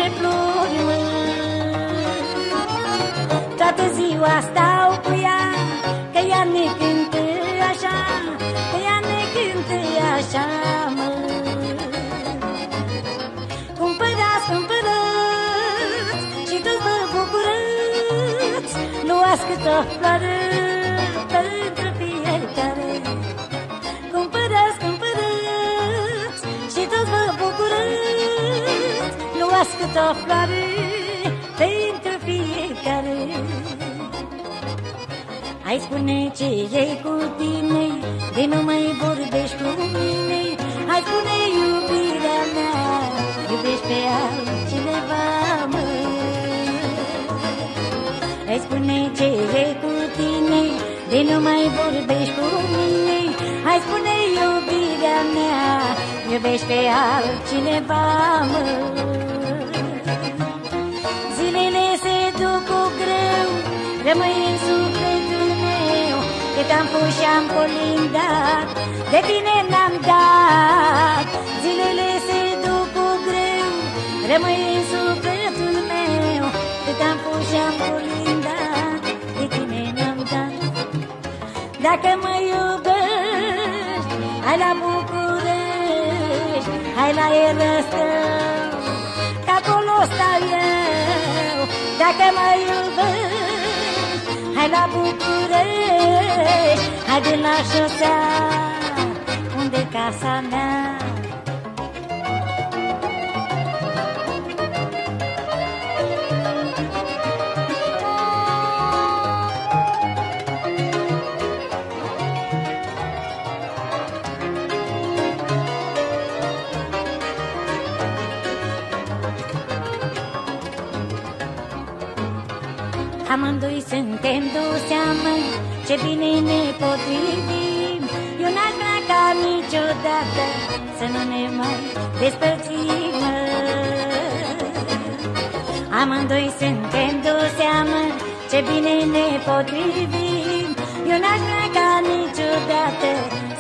Speaker 4: ziua stau cu ea Că ea ne cântă așa Că ea ne cântă așa, mă. Cumpărați, cumpărați Și toți vă bucurați Luați cât o floare Pentru fiecare. Cumpărați, cumpărați Și toți vă bucurați Luați cât o floare Hai spune ce e cu tine De nu mai vorbești cu mine. Hai spune iubirea mea Iubești pe altcineva, mă. Hai spune ce e cu tine De nu mai vorbești cu mine. Hai spune iubirea mea Iubești pe altcineva, mă. Zilele se duc cu greu Rămâi te-am pus și-am colindat De tine n-am dat. Zilele se duc cu greu Rămâi în sufletul meu. Că te-am pus și-am colindat De tine n-am dat. Dacă mă iubești Hai la București Hai la Erăstău Că acolo stau eu Dacă mă iubești Hai la București Hai de la șosea Unde casa mea Amândoi suntem de seamă Ce bine ne potrivim. Eu n-aș vrea ca niciodată Să nu ne mai despărțim. Amândoi suntem de seamă Ce bine ne potrivim. Eu n-aș vrea ca niciodată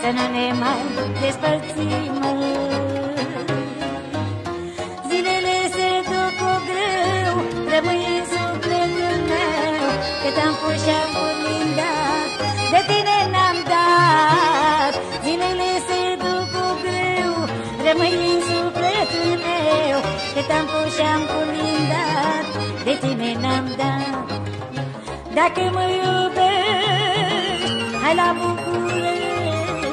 Speaker 4: Să nu ne mai despărțim Dacă mă iubești Hai la București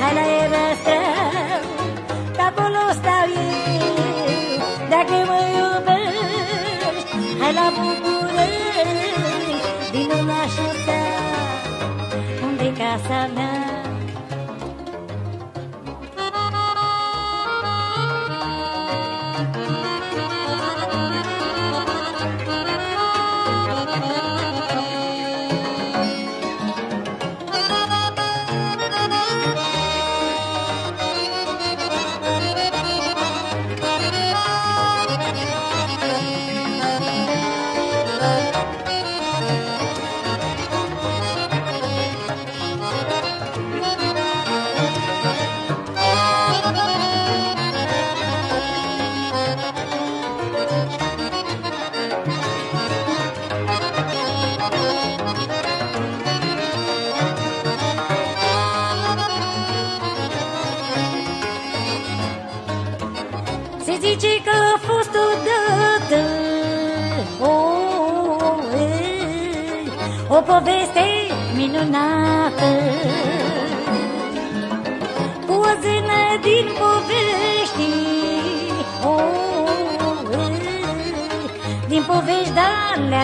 Speaker 4: Hai la Erăstrău Că acolo stau eu Dacă mă iubești Hai la București Vino la șosea Unde casa mea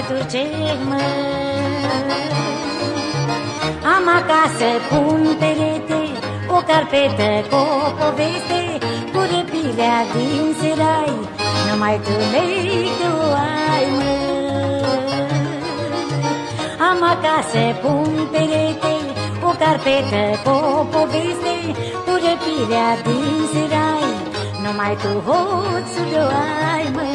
Speaker 4: de-alea turcești, mă. Am acasă cu un perete O carpetă cu o poveste Cu răpirea din serai. Numai tu lei tu ai, mă. Am acasă cu un perete O carpetă cu o poveste Cu răpirea din serai. Numai tu hoțul o ai, mă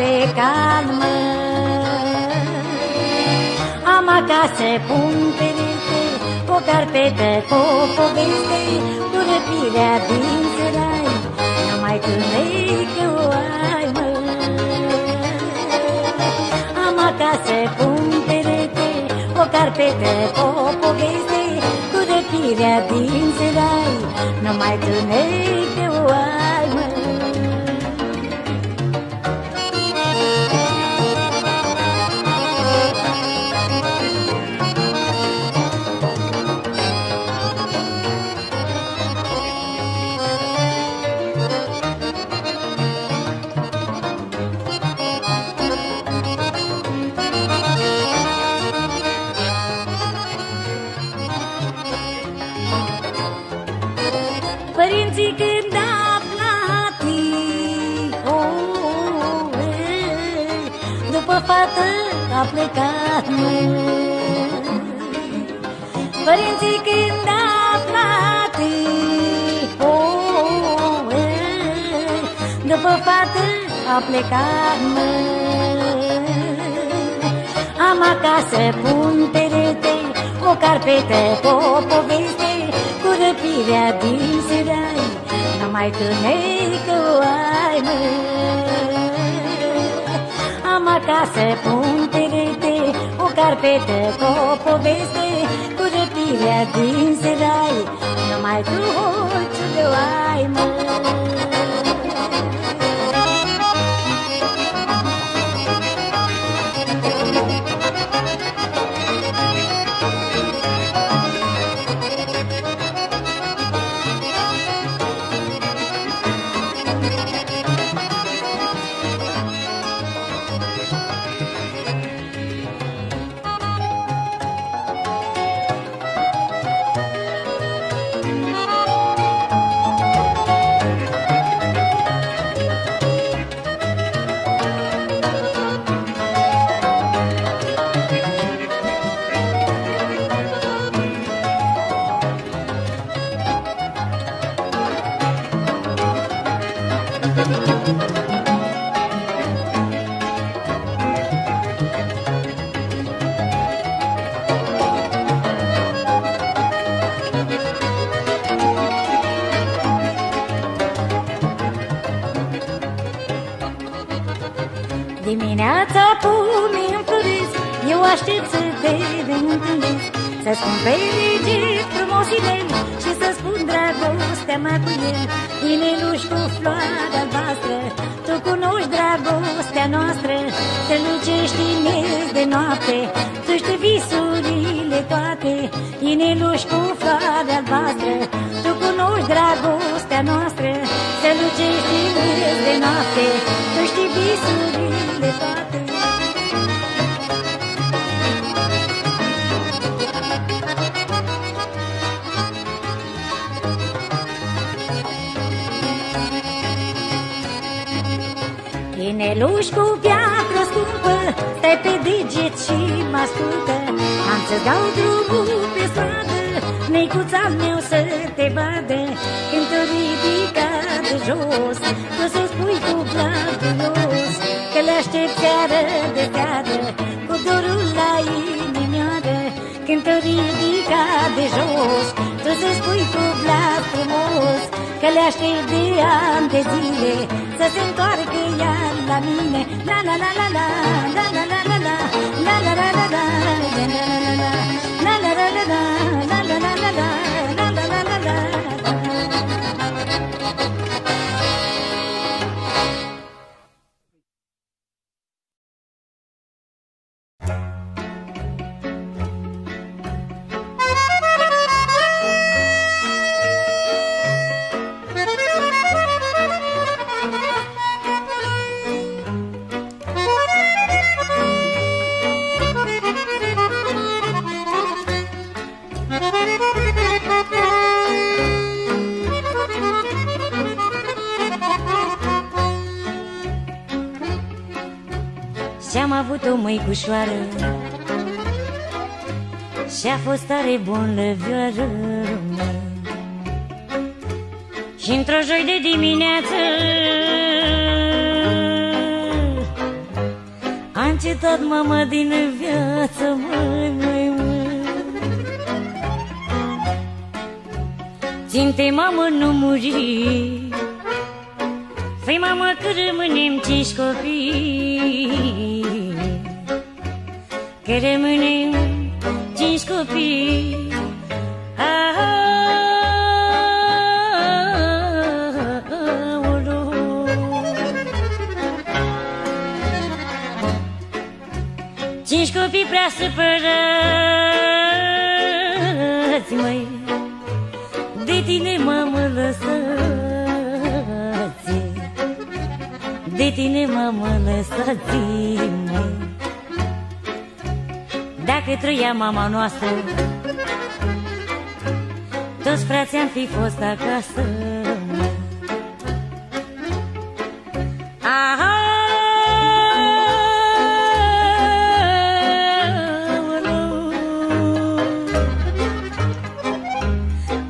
Speaker 4: pe calmă. Am acasă pun perete O carpetă cu o poveste Cu răpirea din serai Numai tu lei că o ai, mă. Am acasă pun perete O carpetă cu o poveste Cu răpirea din serai Numai tu lei că o ai, a plecat măi. Părinții când aflat oh, ei, După fată a plecat măi. Am acasă pun perete O carpetă cu o poveste Cu răpirea din serai Numai tu că o ai, mă Am acasă pun perete O carpetă cu o poveste Cu răpirea din serai Numai tu ce o ai, mă Dimineața pune în floresc Eu aștept să te întâlnesc Să-ți cumpere frumos inel Și să spun dragostea mea cu el Ineluș cu floarea albastră Tu cunoști dragostea noastră. Să lucești miez de noapte Tu știi visurile toate Ineluș cu floarea albastră Tu cunoști dragostea noastră Să lucești miez de noapte. Tu știi visurile toate. Ineluș cu piatră scumpă Stai pe deget și mă ascultă Am să dau drumul pe stradă Necuța al meu să te vadă Când te ridica de jos Tu să spui cu glavios Că le aștept seară de seară Cu dorul la inimioară Când te ridica de jos Tu să spui cu glas frumos Că le aștept de ani de zile Să se întoarcă iar la mine La la la la la La la la la la La la la la la La avut o măicușoară Și-a fost tare bun lăvioară și într-o joi de dimineață A încetat mama din viață, măi, măi, măi. Ținte, mamă, nu muri. Făi, mamă, că rămânem cinci copii Că rămânem cinci copii Aoleu. Cinci copii prea supărați, măi De tine, mamă, lăsați De tine, mamă, lăsați, măi Dacă trăia mama noastră Toți frații am fi fost acasă măi. Aoleu.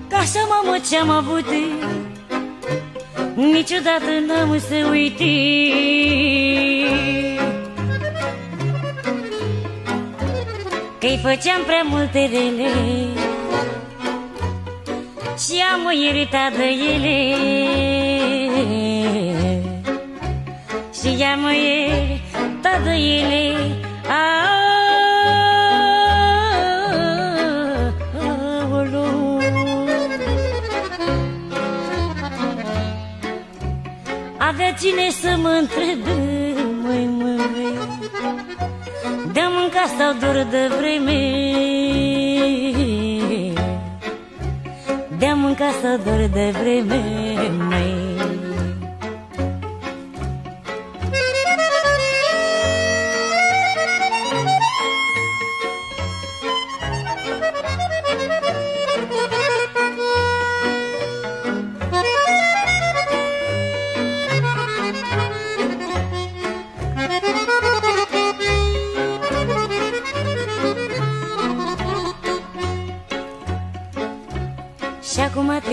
Speaker 4: Ca așa, mamă, ce-am avut Niciodată n-am să uite Că-i făceam prea multe rele Și am iertat de ele Și am iertat de ele Aoleu. Avea cine să mă întrebe, mânca stau doar de vreme. De mânca stau doar de vreme, măi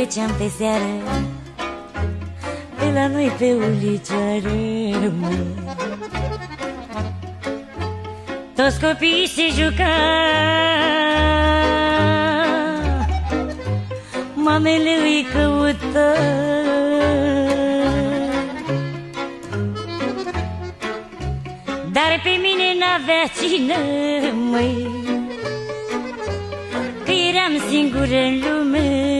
Speaker 4: treceam pe seară Pe la noi pe ulicioară măi. Toți copiii se juca. Mamele îi căută. Dar pe mine n-avea cine, măi Că eram singur în lume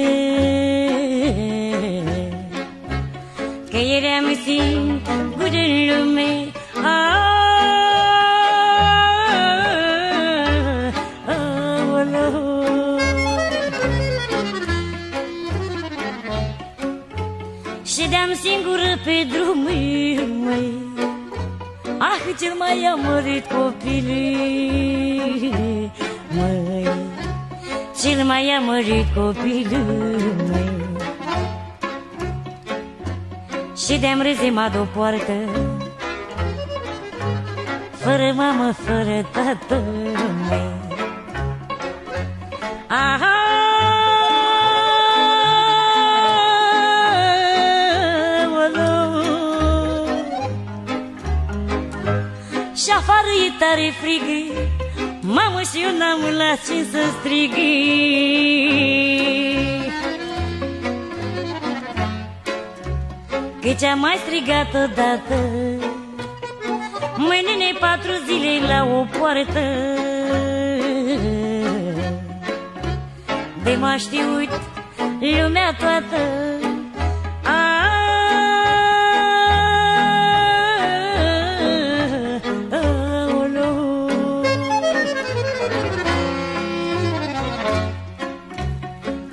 Speaker 4: Că eram singur în lume Ședeam singură pe drum, măi Ah, cel mai amărit copil măi. Cel mai amărit copil măi Și de-am rezemat o poartă. Fără mamă, fără tată măi. Aha! Și afară e tare frig. Mamă și eu n-am la ce să strig ce am mai strigat odată Măi nene patru zile la o poartă. De m-a știut lumea toată.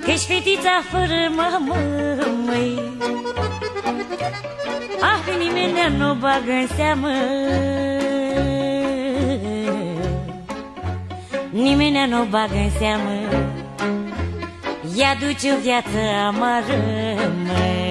Speaker 4: Ești fetița fără mamă, Ah, nimeni nu bagă în seamă. Nimeni nu bagă în seamă. Ea duce o viață amară, măi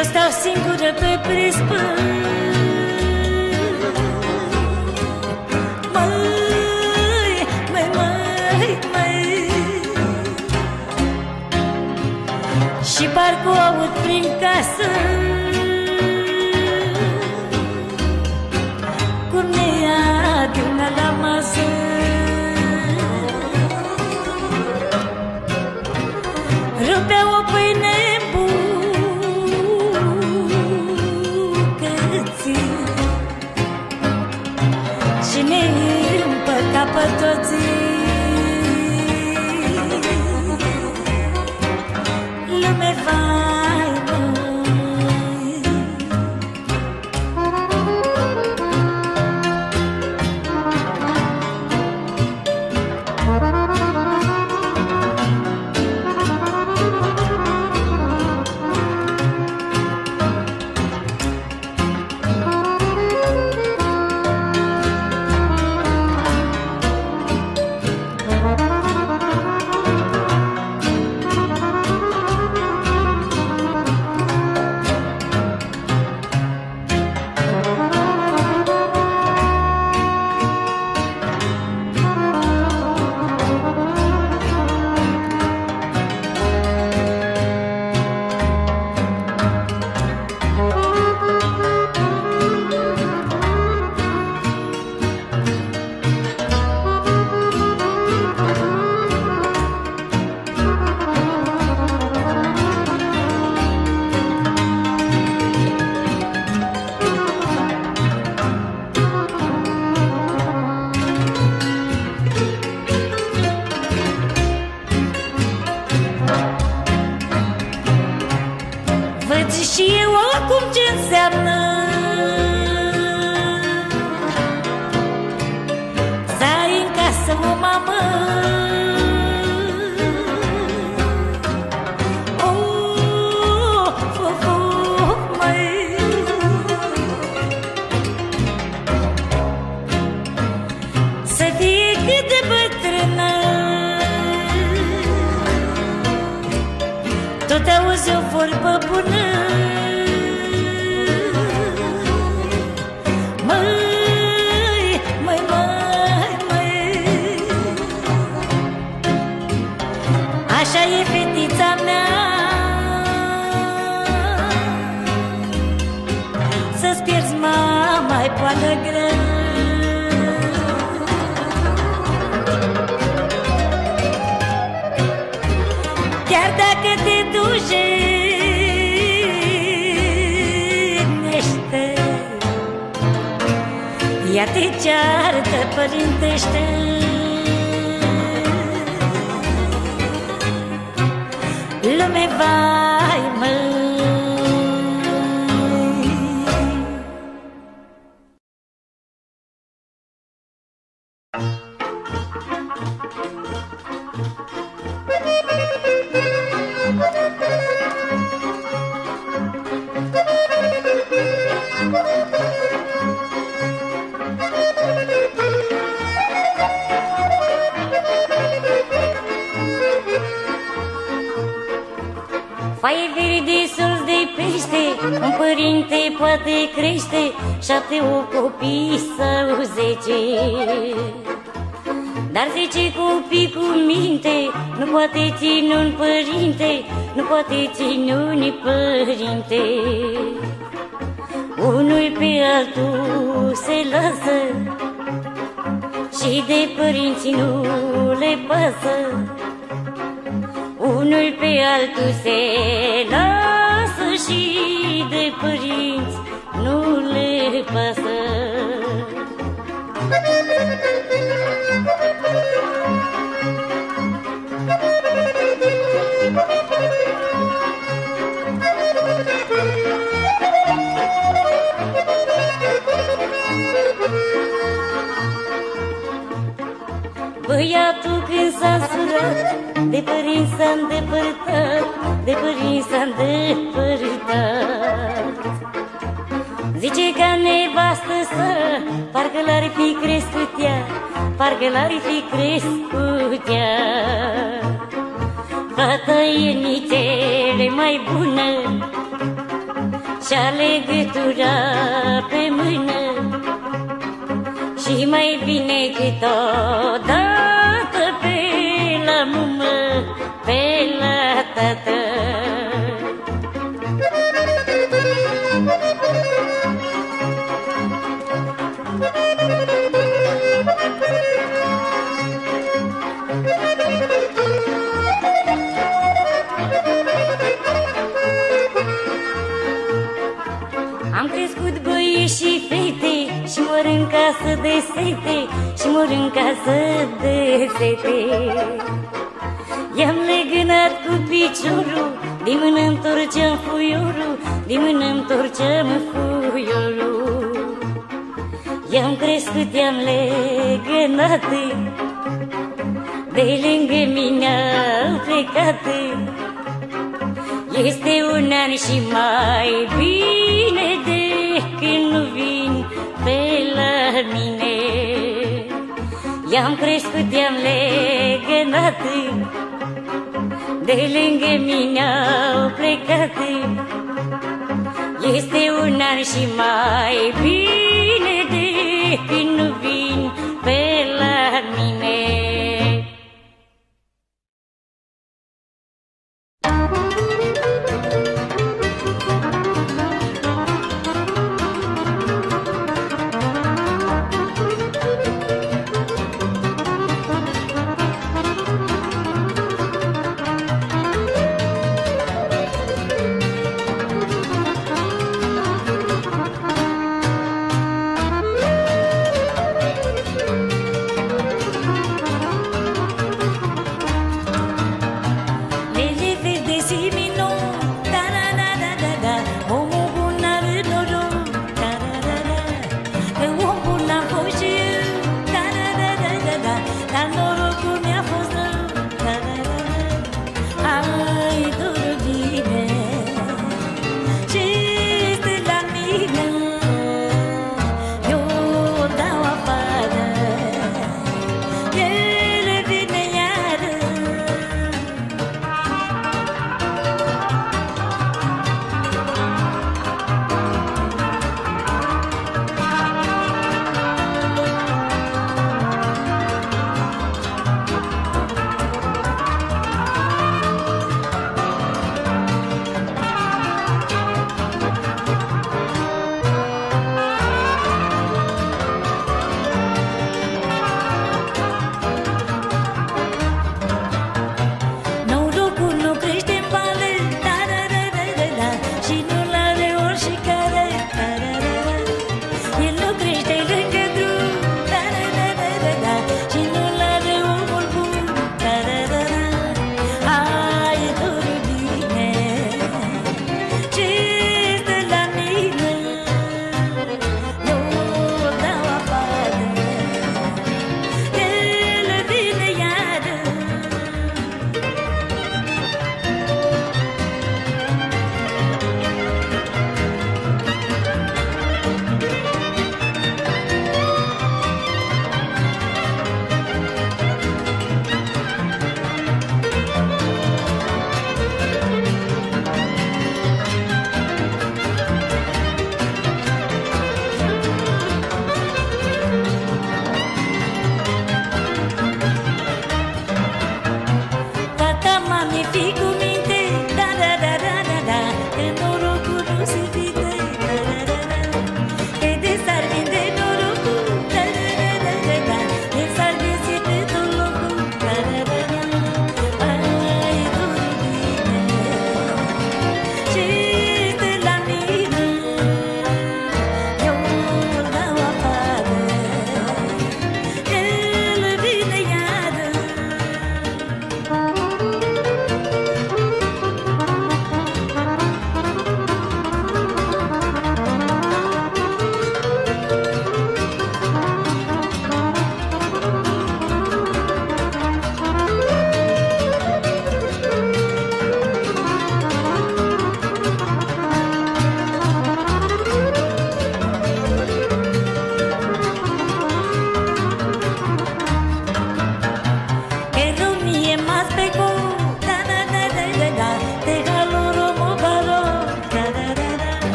Speaker 4: Eu stau singură pe prispă Măi, măi, măi, Și parcă aud prin casă. Băiatul când s-a surat De părinți s-a îndepărtat De părinți s-a îndepărtat. Zice că nevastă să Parcă l-ar fi crescut ea Parcă l-ar fi crescut ea. Fata e nițele mai bună Și-a legătura pe mână. Și mai bine că tot în casă de sete Și mor în casă de sete I-am legănat cu piciorul Din mână întorceam fuiorul Din mână întorceam fuiorul. I-am crescut, i-am legănat De lângă mine au plecat. Este un an și mai bine de I-am crescut, i-am legănat. De lângă mine au plecat. Este un an și mai bine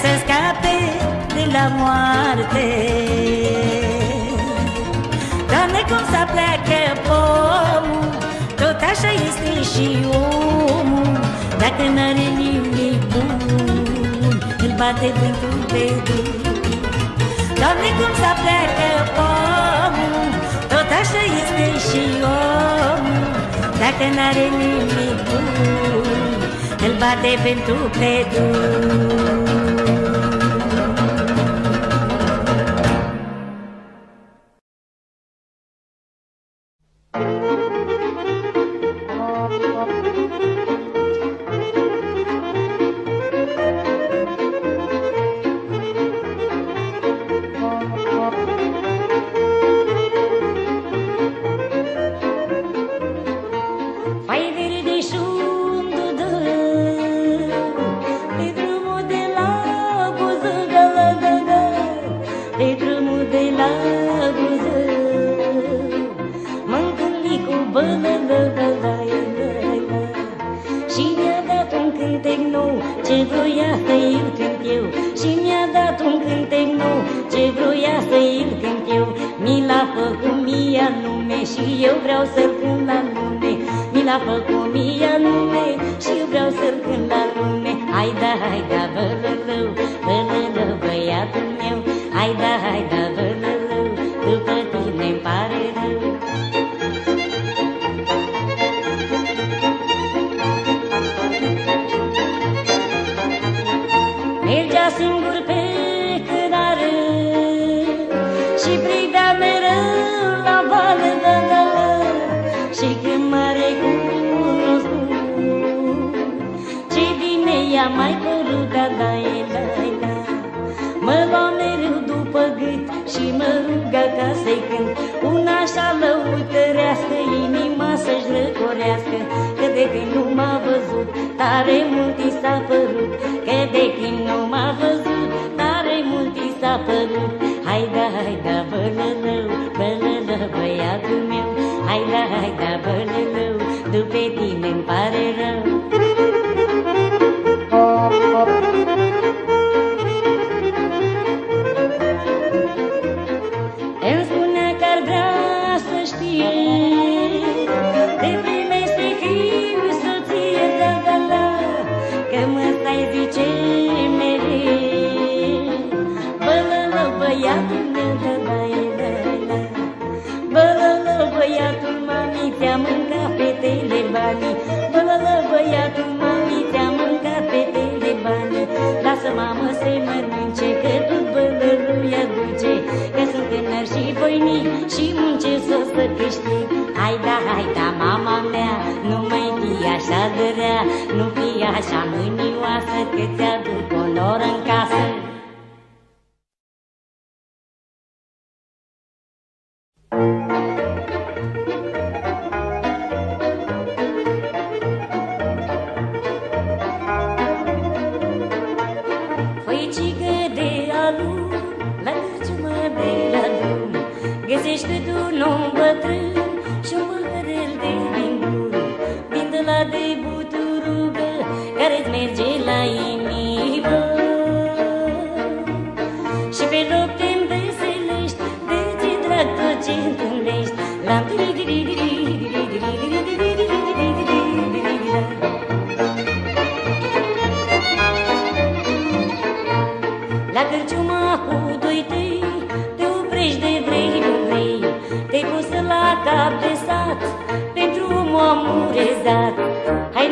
Speaker 4: se escape de la moarte. Doamne, cum să pleacă pomul, tot așa este și omul, dacă n-are nimic bun, îl bate vântul pe drum. Doamne, cum să pleacă pomul, tot așa este și omul, dacă n-are nimic bun, îl bate pentru pe.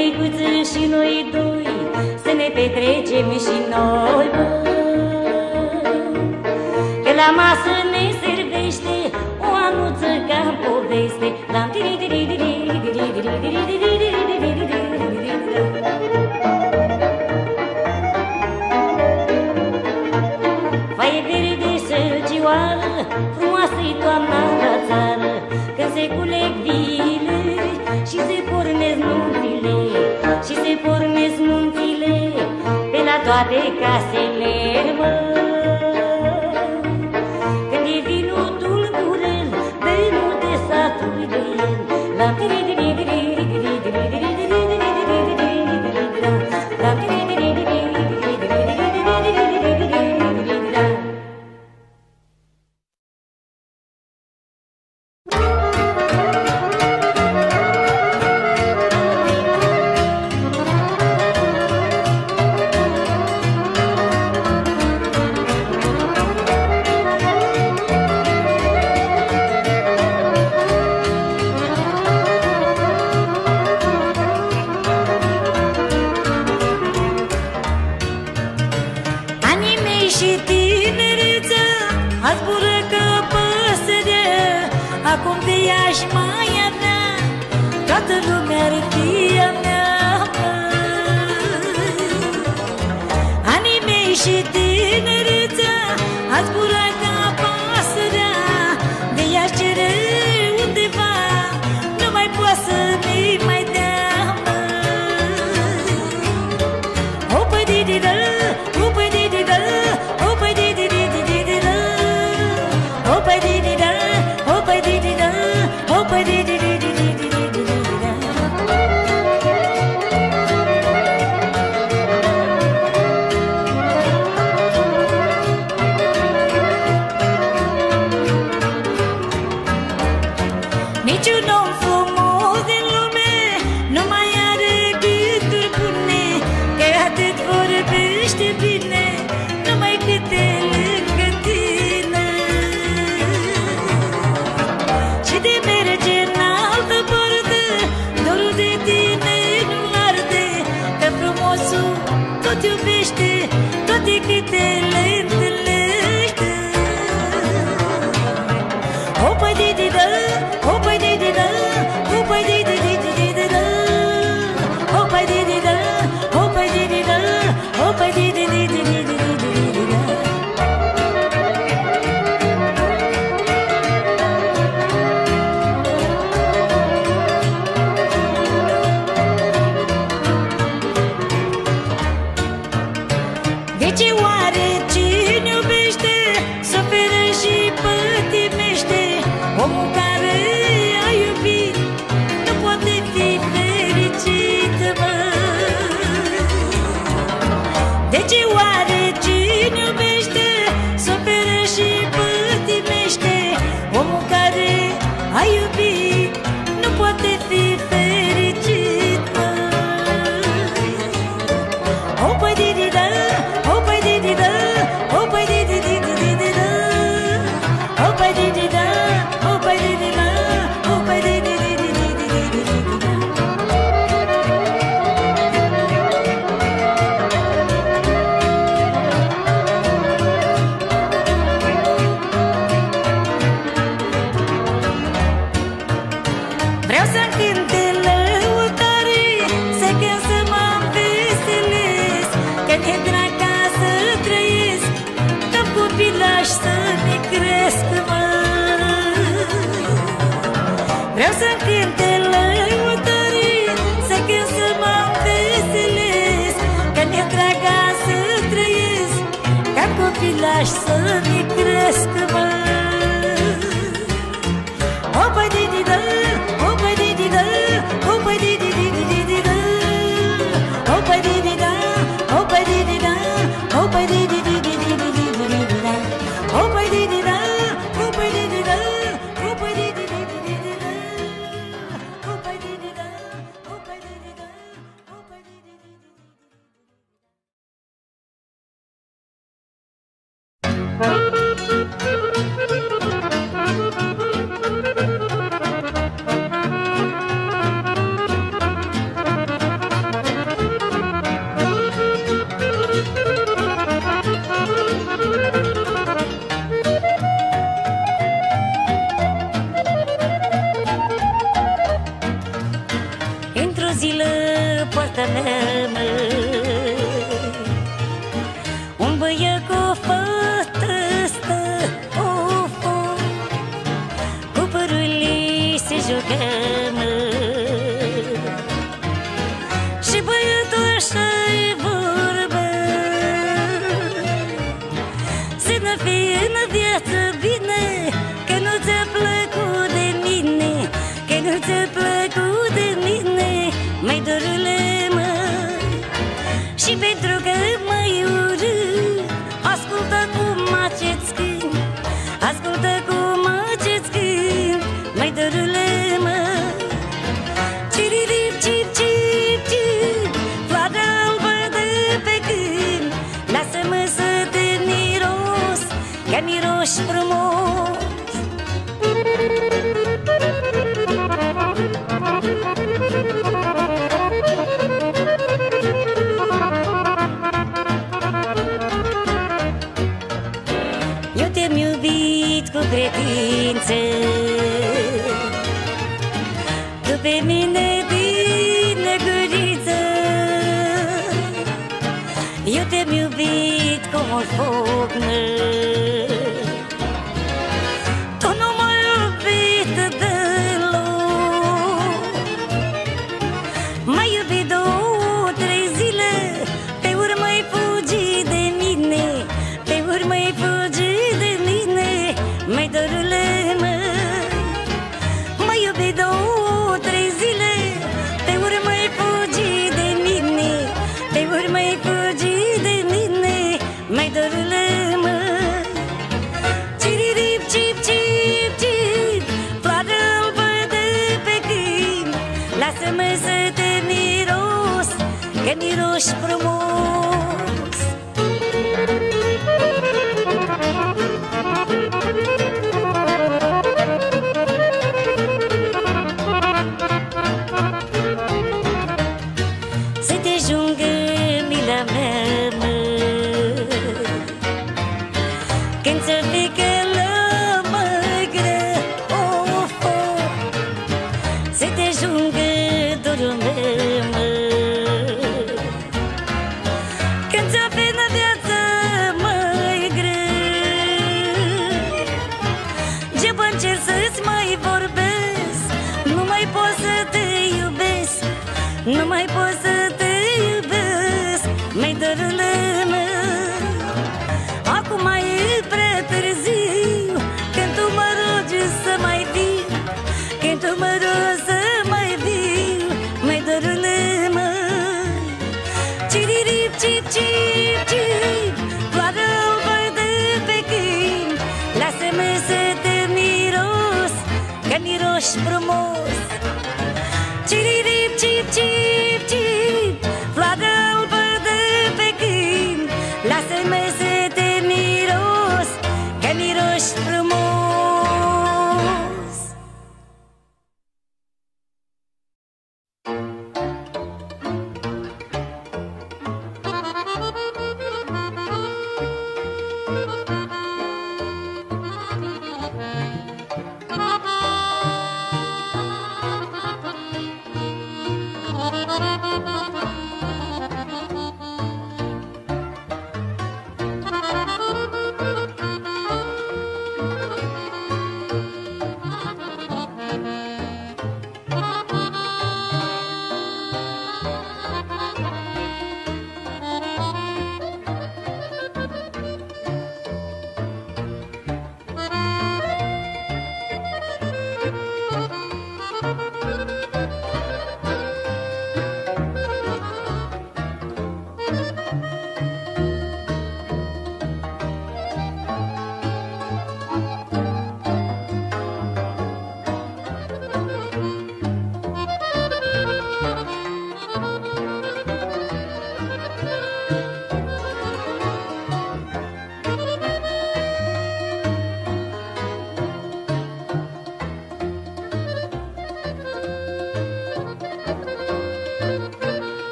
Speaker 4: micuță și noi doi Să ne petrecem și noi Că la masă ne servește O anuță ca poveste La tiri tiri tiri tiri tiri tiri toate casele mă. Când e vinul tulburând, dânul de satul gând, la tine din Thank you.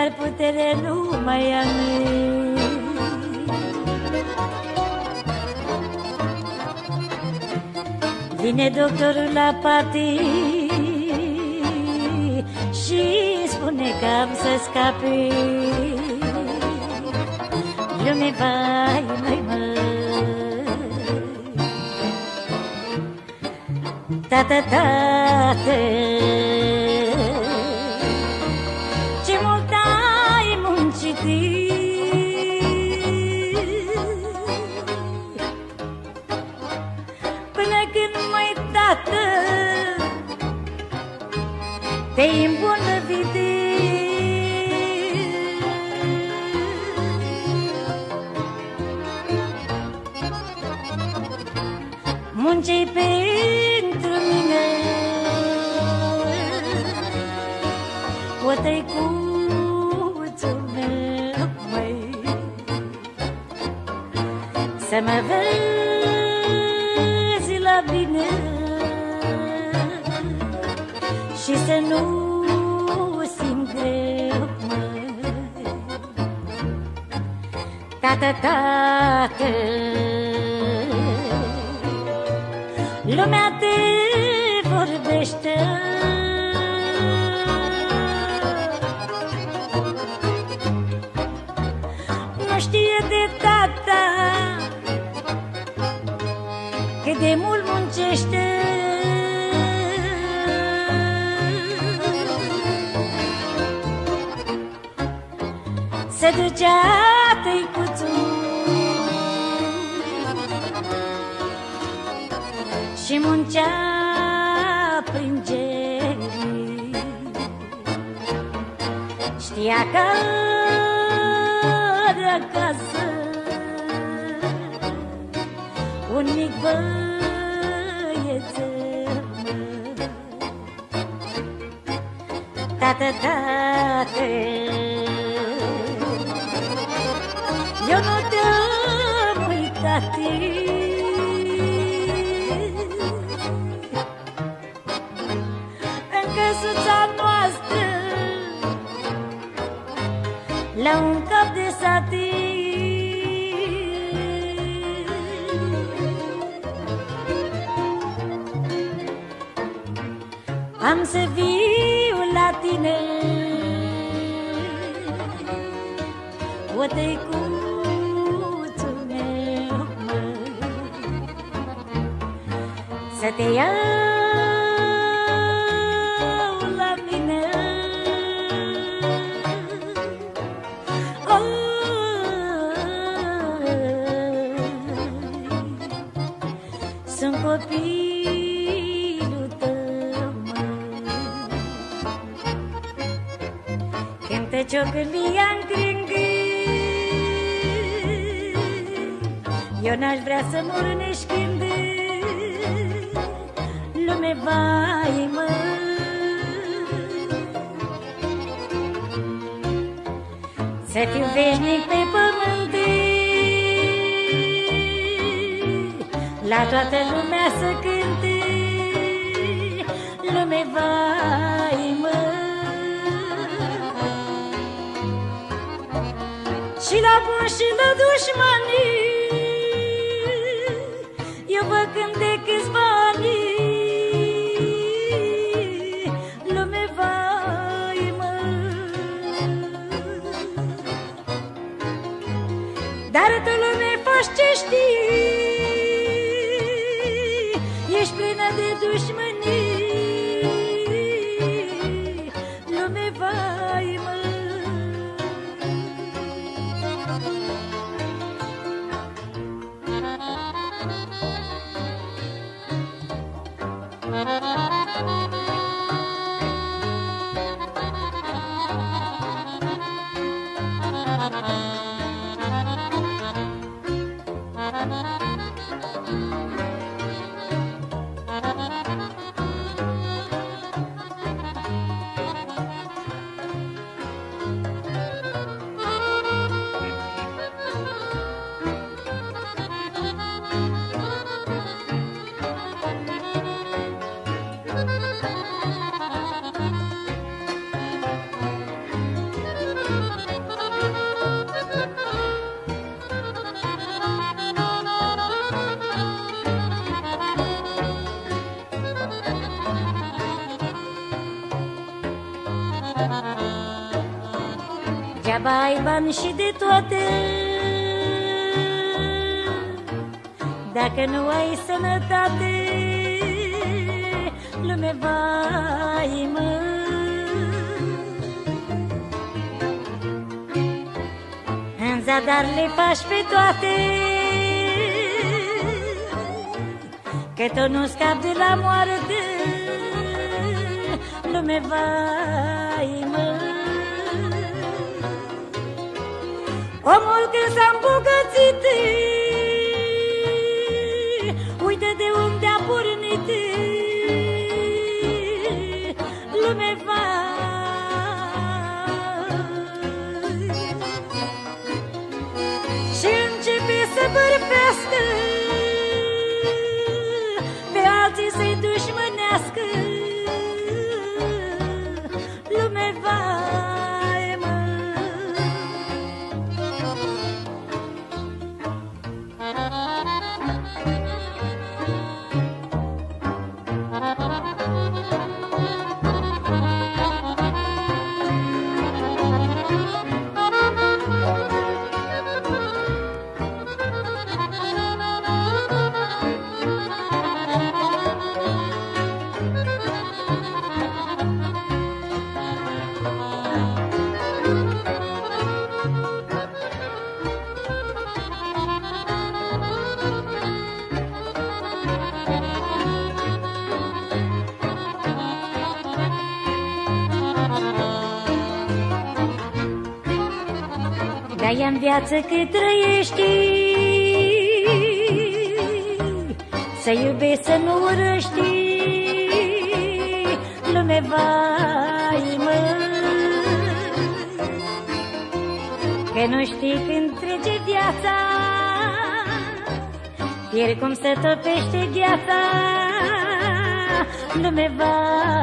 Speaker 4: dar putere nu mai am. Vine doctorul la pati. și spune că am să scapi. Lume vai, mai mă Tată, tată Să mă vezi la bine. Și să nu simt greu, măi Tată, tată de mult muncește Se ducea tăicuțul și muncea prin genii. Știa că de acasă un mic băiețel Tată, tată Eu nu te-am uitat În căsuța noastră La un cap de satin Am să viu la tine O tăicuțul meu, măi Să te iau la Cântă ciocâlia în Eu n-aș vrea să mor neșcând Lume vai, mă. Să fiu veșnic pe pământ. La toată lumea Și la Dacă nu ai sănătate Lume vai, mă. În zadar le faci pe toate Că tot nu scap de la moarte Lume vai, mă. Omul când s-a îmbogățit viață cât trăiești. Să iubești, să nu urăști. Lume vai mă. Că nu știi când trece viața Pierd cum se topește gheața. Lume vai.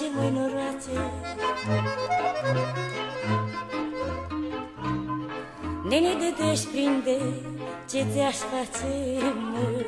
Speaker 4: race, bueno race Nene, de te-aș prinde, ce ți-aș face, mă?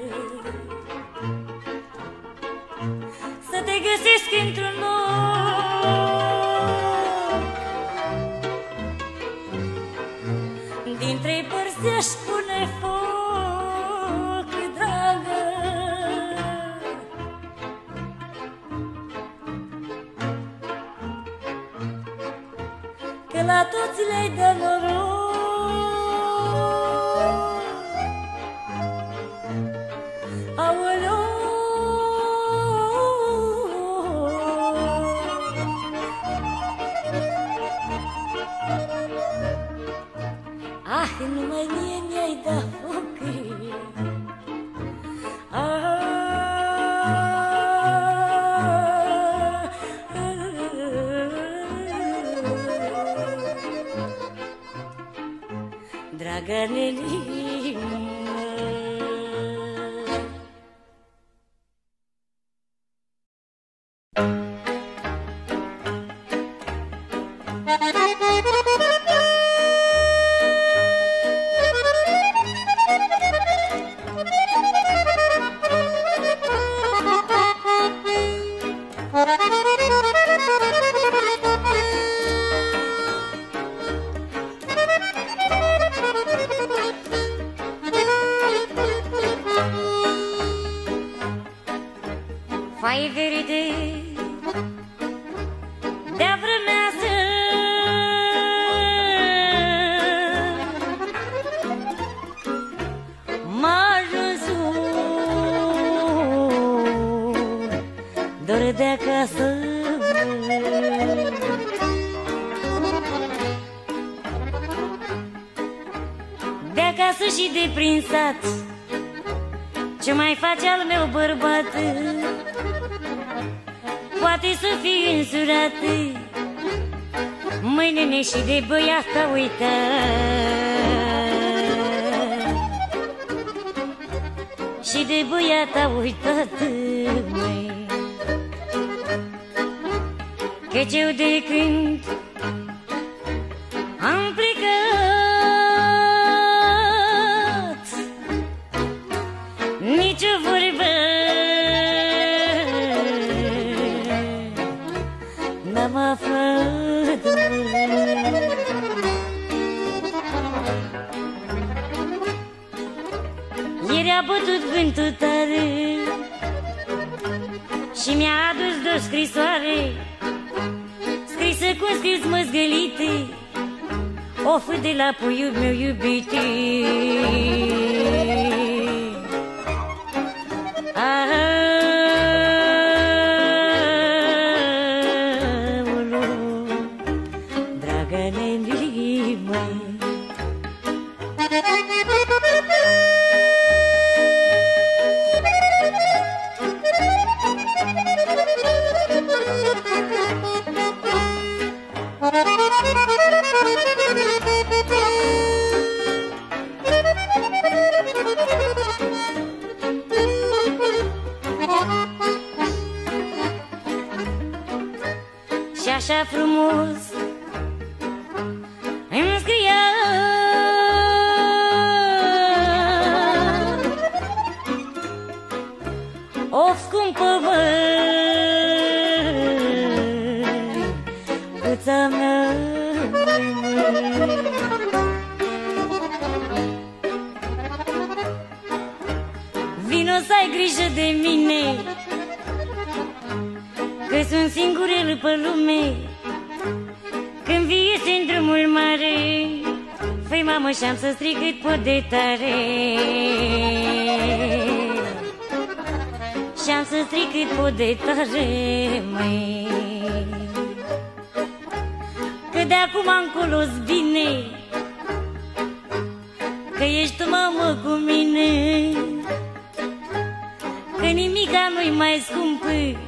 Speaker 4: Nimica nu-i mai scumpă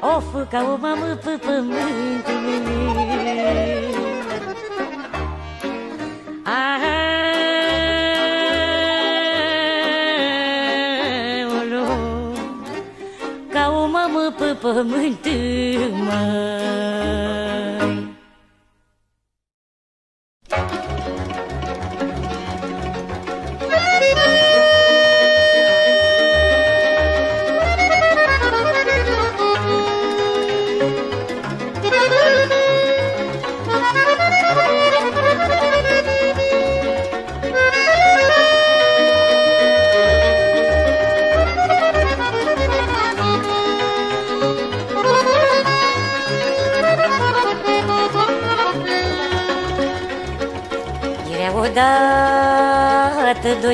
Speaker 4: Of, ca o mamă pe pământ Ca o mamă pe pământ, măi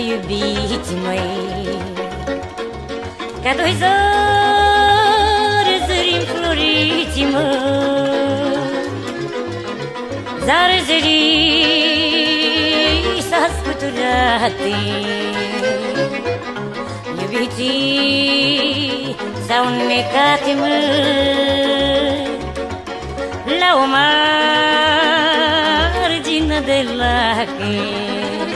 Speaker 4: iubiți, măi Ca doi zări, zări înfloriți, mă Zare zări s-a scuturat Iubiții s-au necat, mă La o margine de lacrimi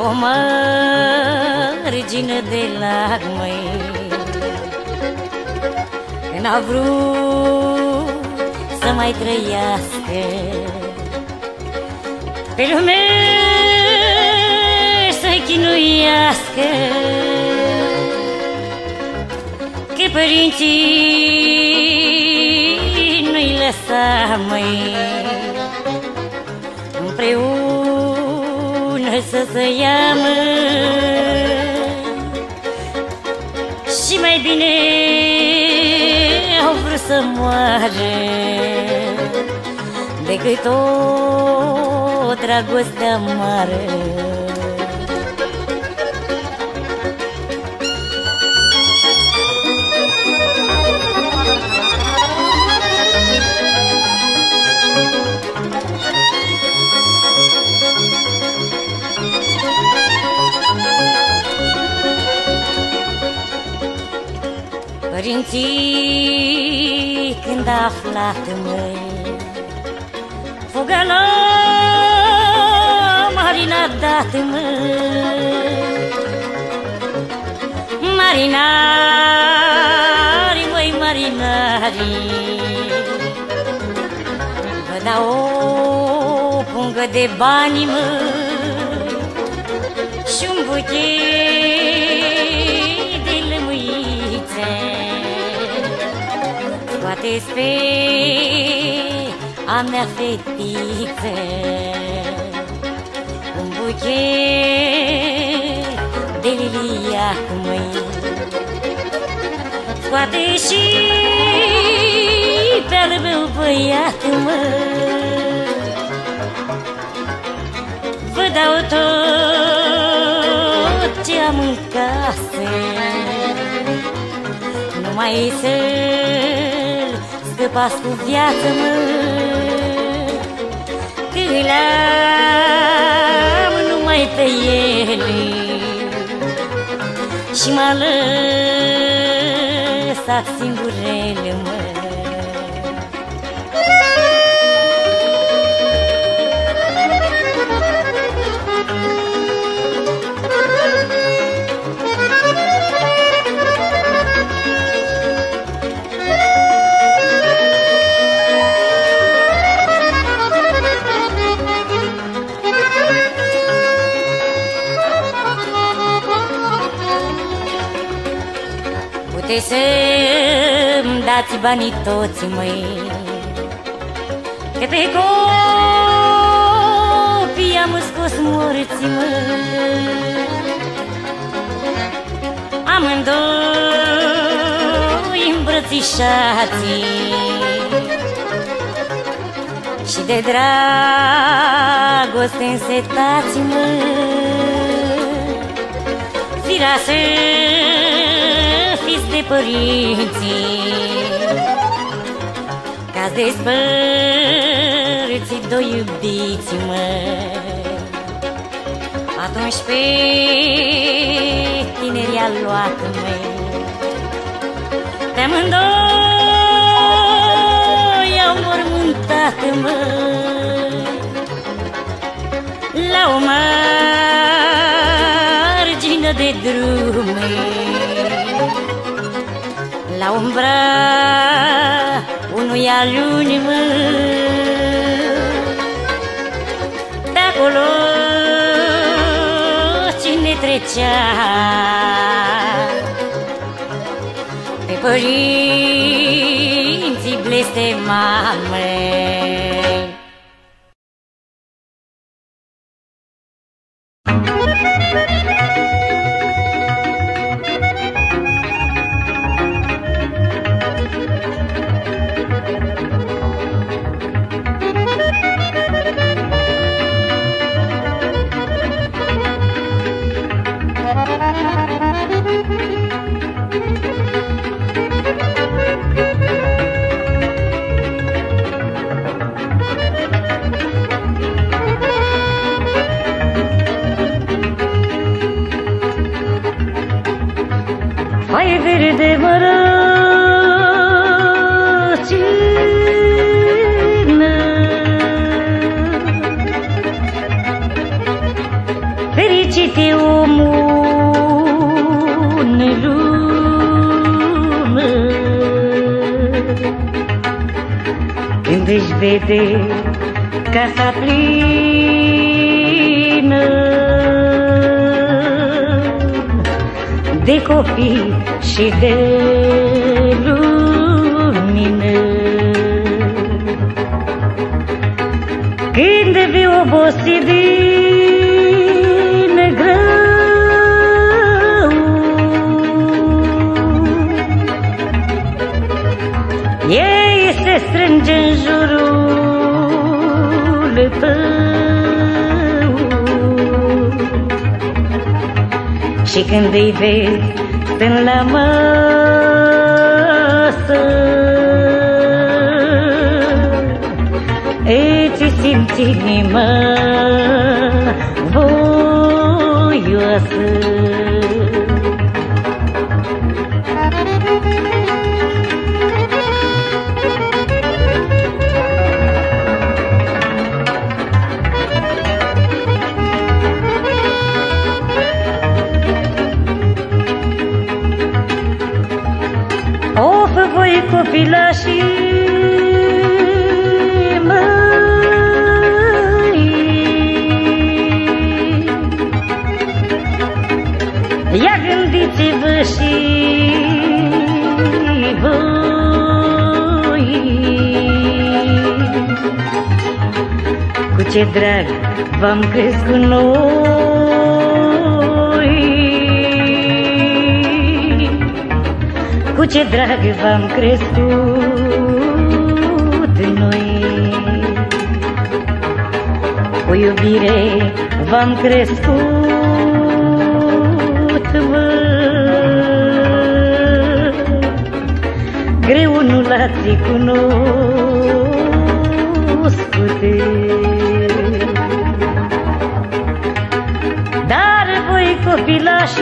Speaker 4: La o margine de lacrimi Când a vrut să mai trăiască. Pe lume să chinuiască. Că părinții nu-i lăsa, măi. Împreună să se iamă Și mai bine au vrut să moară Decât o dragoste amară Părinții când a aflat măi Fuga la Marina dat măi Marinari, măi marinari Vă dau o pungă de bani măi Și un buchet Scoate-ți pe a mea fetiță Un buchet de liliac, măi Scoate și pe al meu băiat, măi Vă dau tot ce am în casă. Numai să-l scăpați cu viață, mă Că l-am numai pe ele. Și m-a lăsat singurele, mă să-mi dați banii toți, măi. Că pe copii am scos morți, măi. Amândoi îmbrățișații Și de dragoste însetați-mă Firea să fiți de părinții. Ca-ți despărți doi iubiți, mă. Atunci pe tineri a luat, măi Pe amândoi au mormântat, mă. La o margine de drume La umbra unui aluni, mă De acolo cine trecea? Pe părinții blestemamei își vede casa plină de copii și de lumină. Când vei obosi din greu, ei se strânge în jurul Și când îi vezi stând la masă Îți simți inima voioasă copilașii măi Ia gândiți-vă și voi. Cu ce drag v-am crescut noi cu ce drag v-am crescut noi. Cu iubire v-am crescut, mă. Greu nu l-ați cunoscut. Dar voi copilași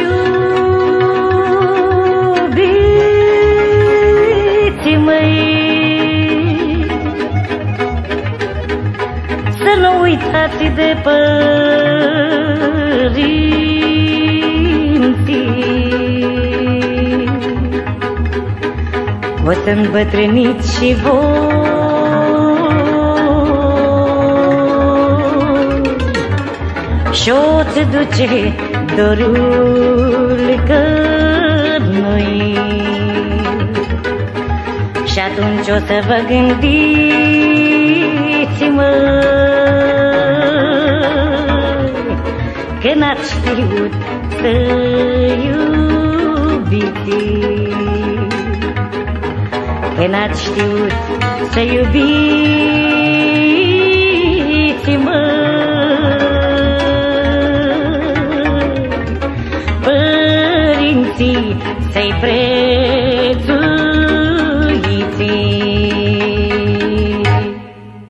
Speaker 4: nu uitați de părinții. O să îmbătrâniți și voi. Și-o-ți duce dorul că noi Și atunci o să vă gândiți, mă n-ați știut să iubiți. Că n-ați știut să iubiți, mă. Părinții să-i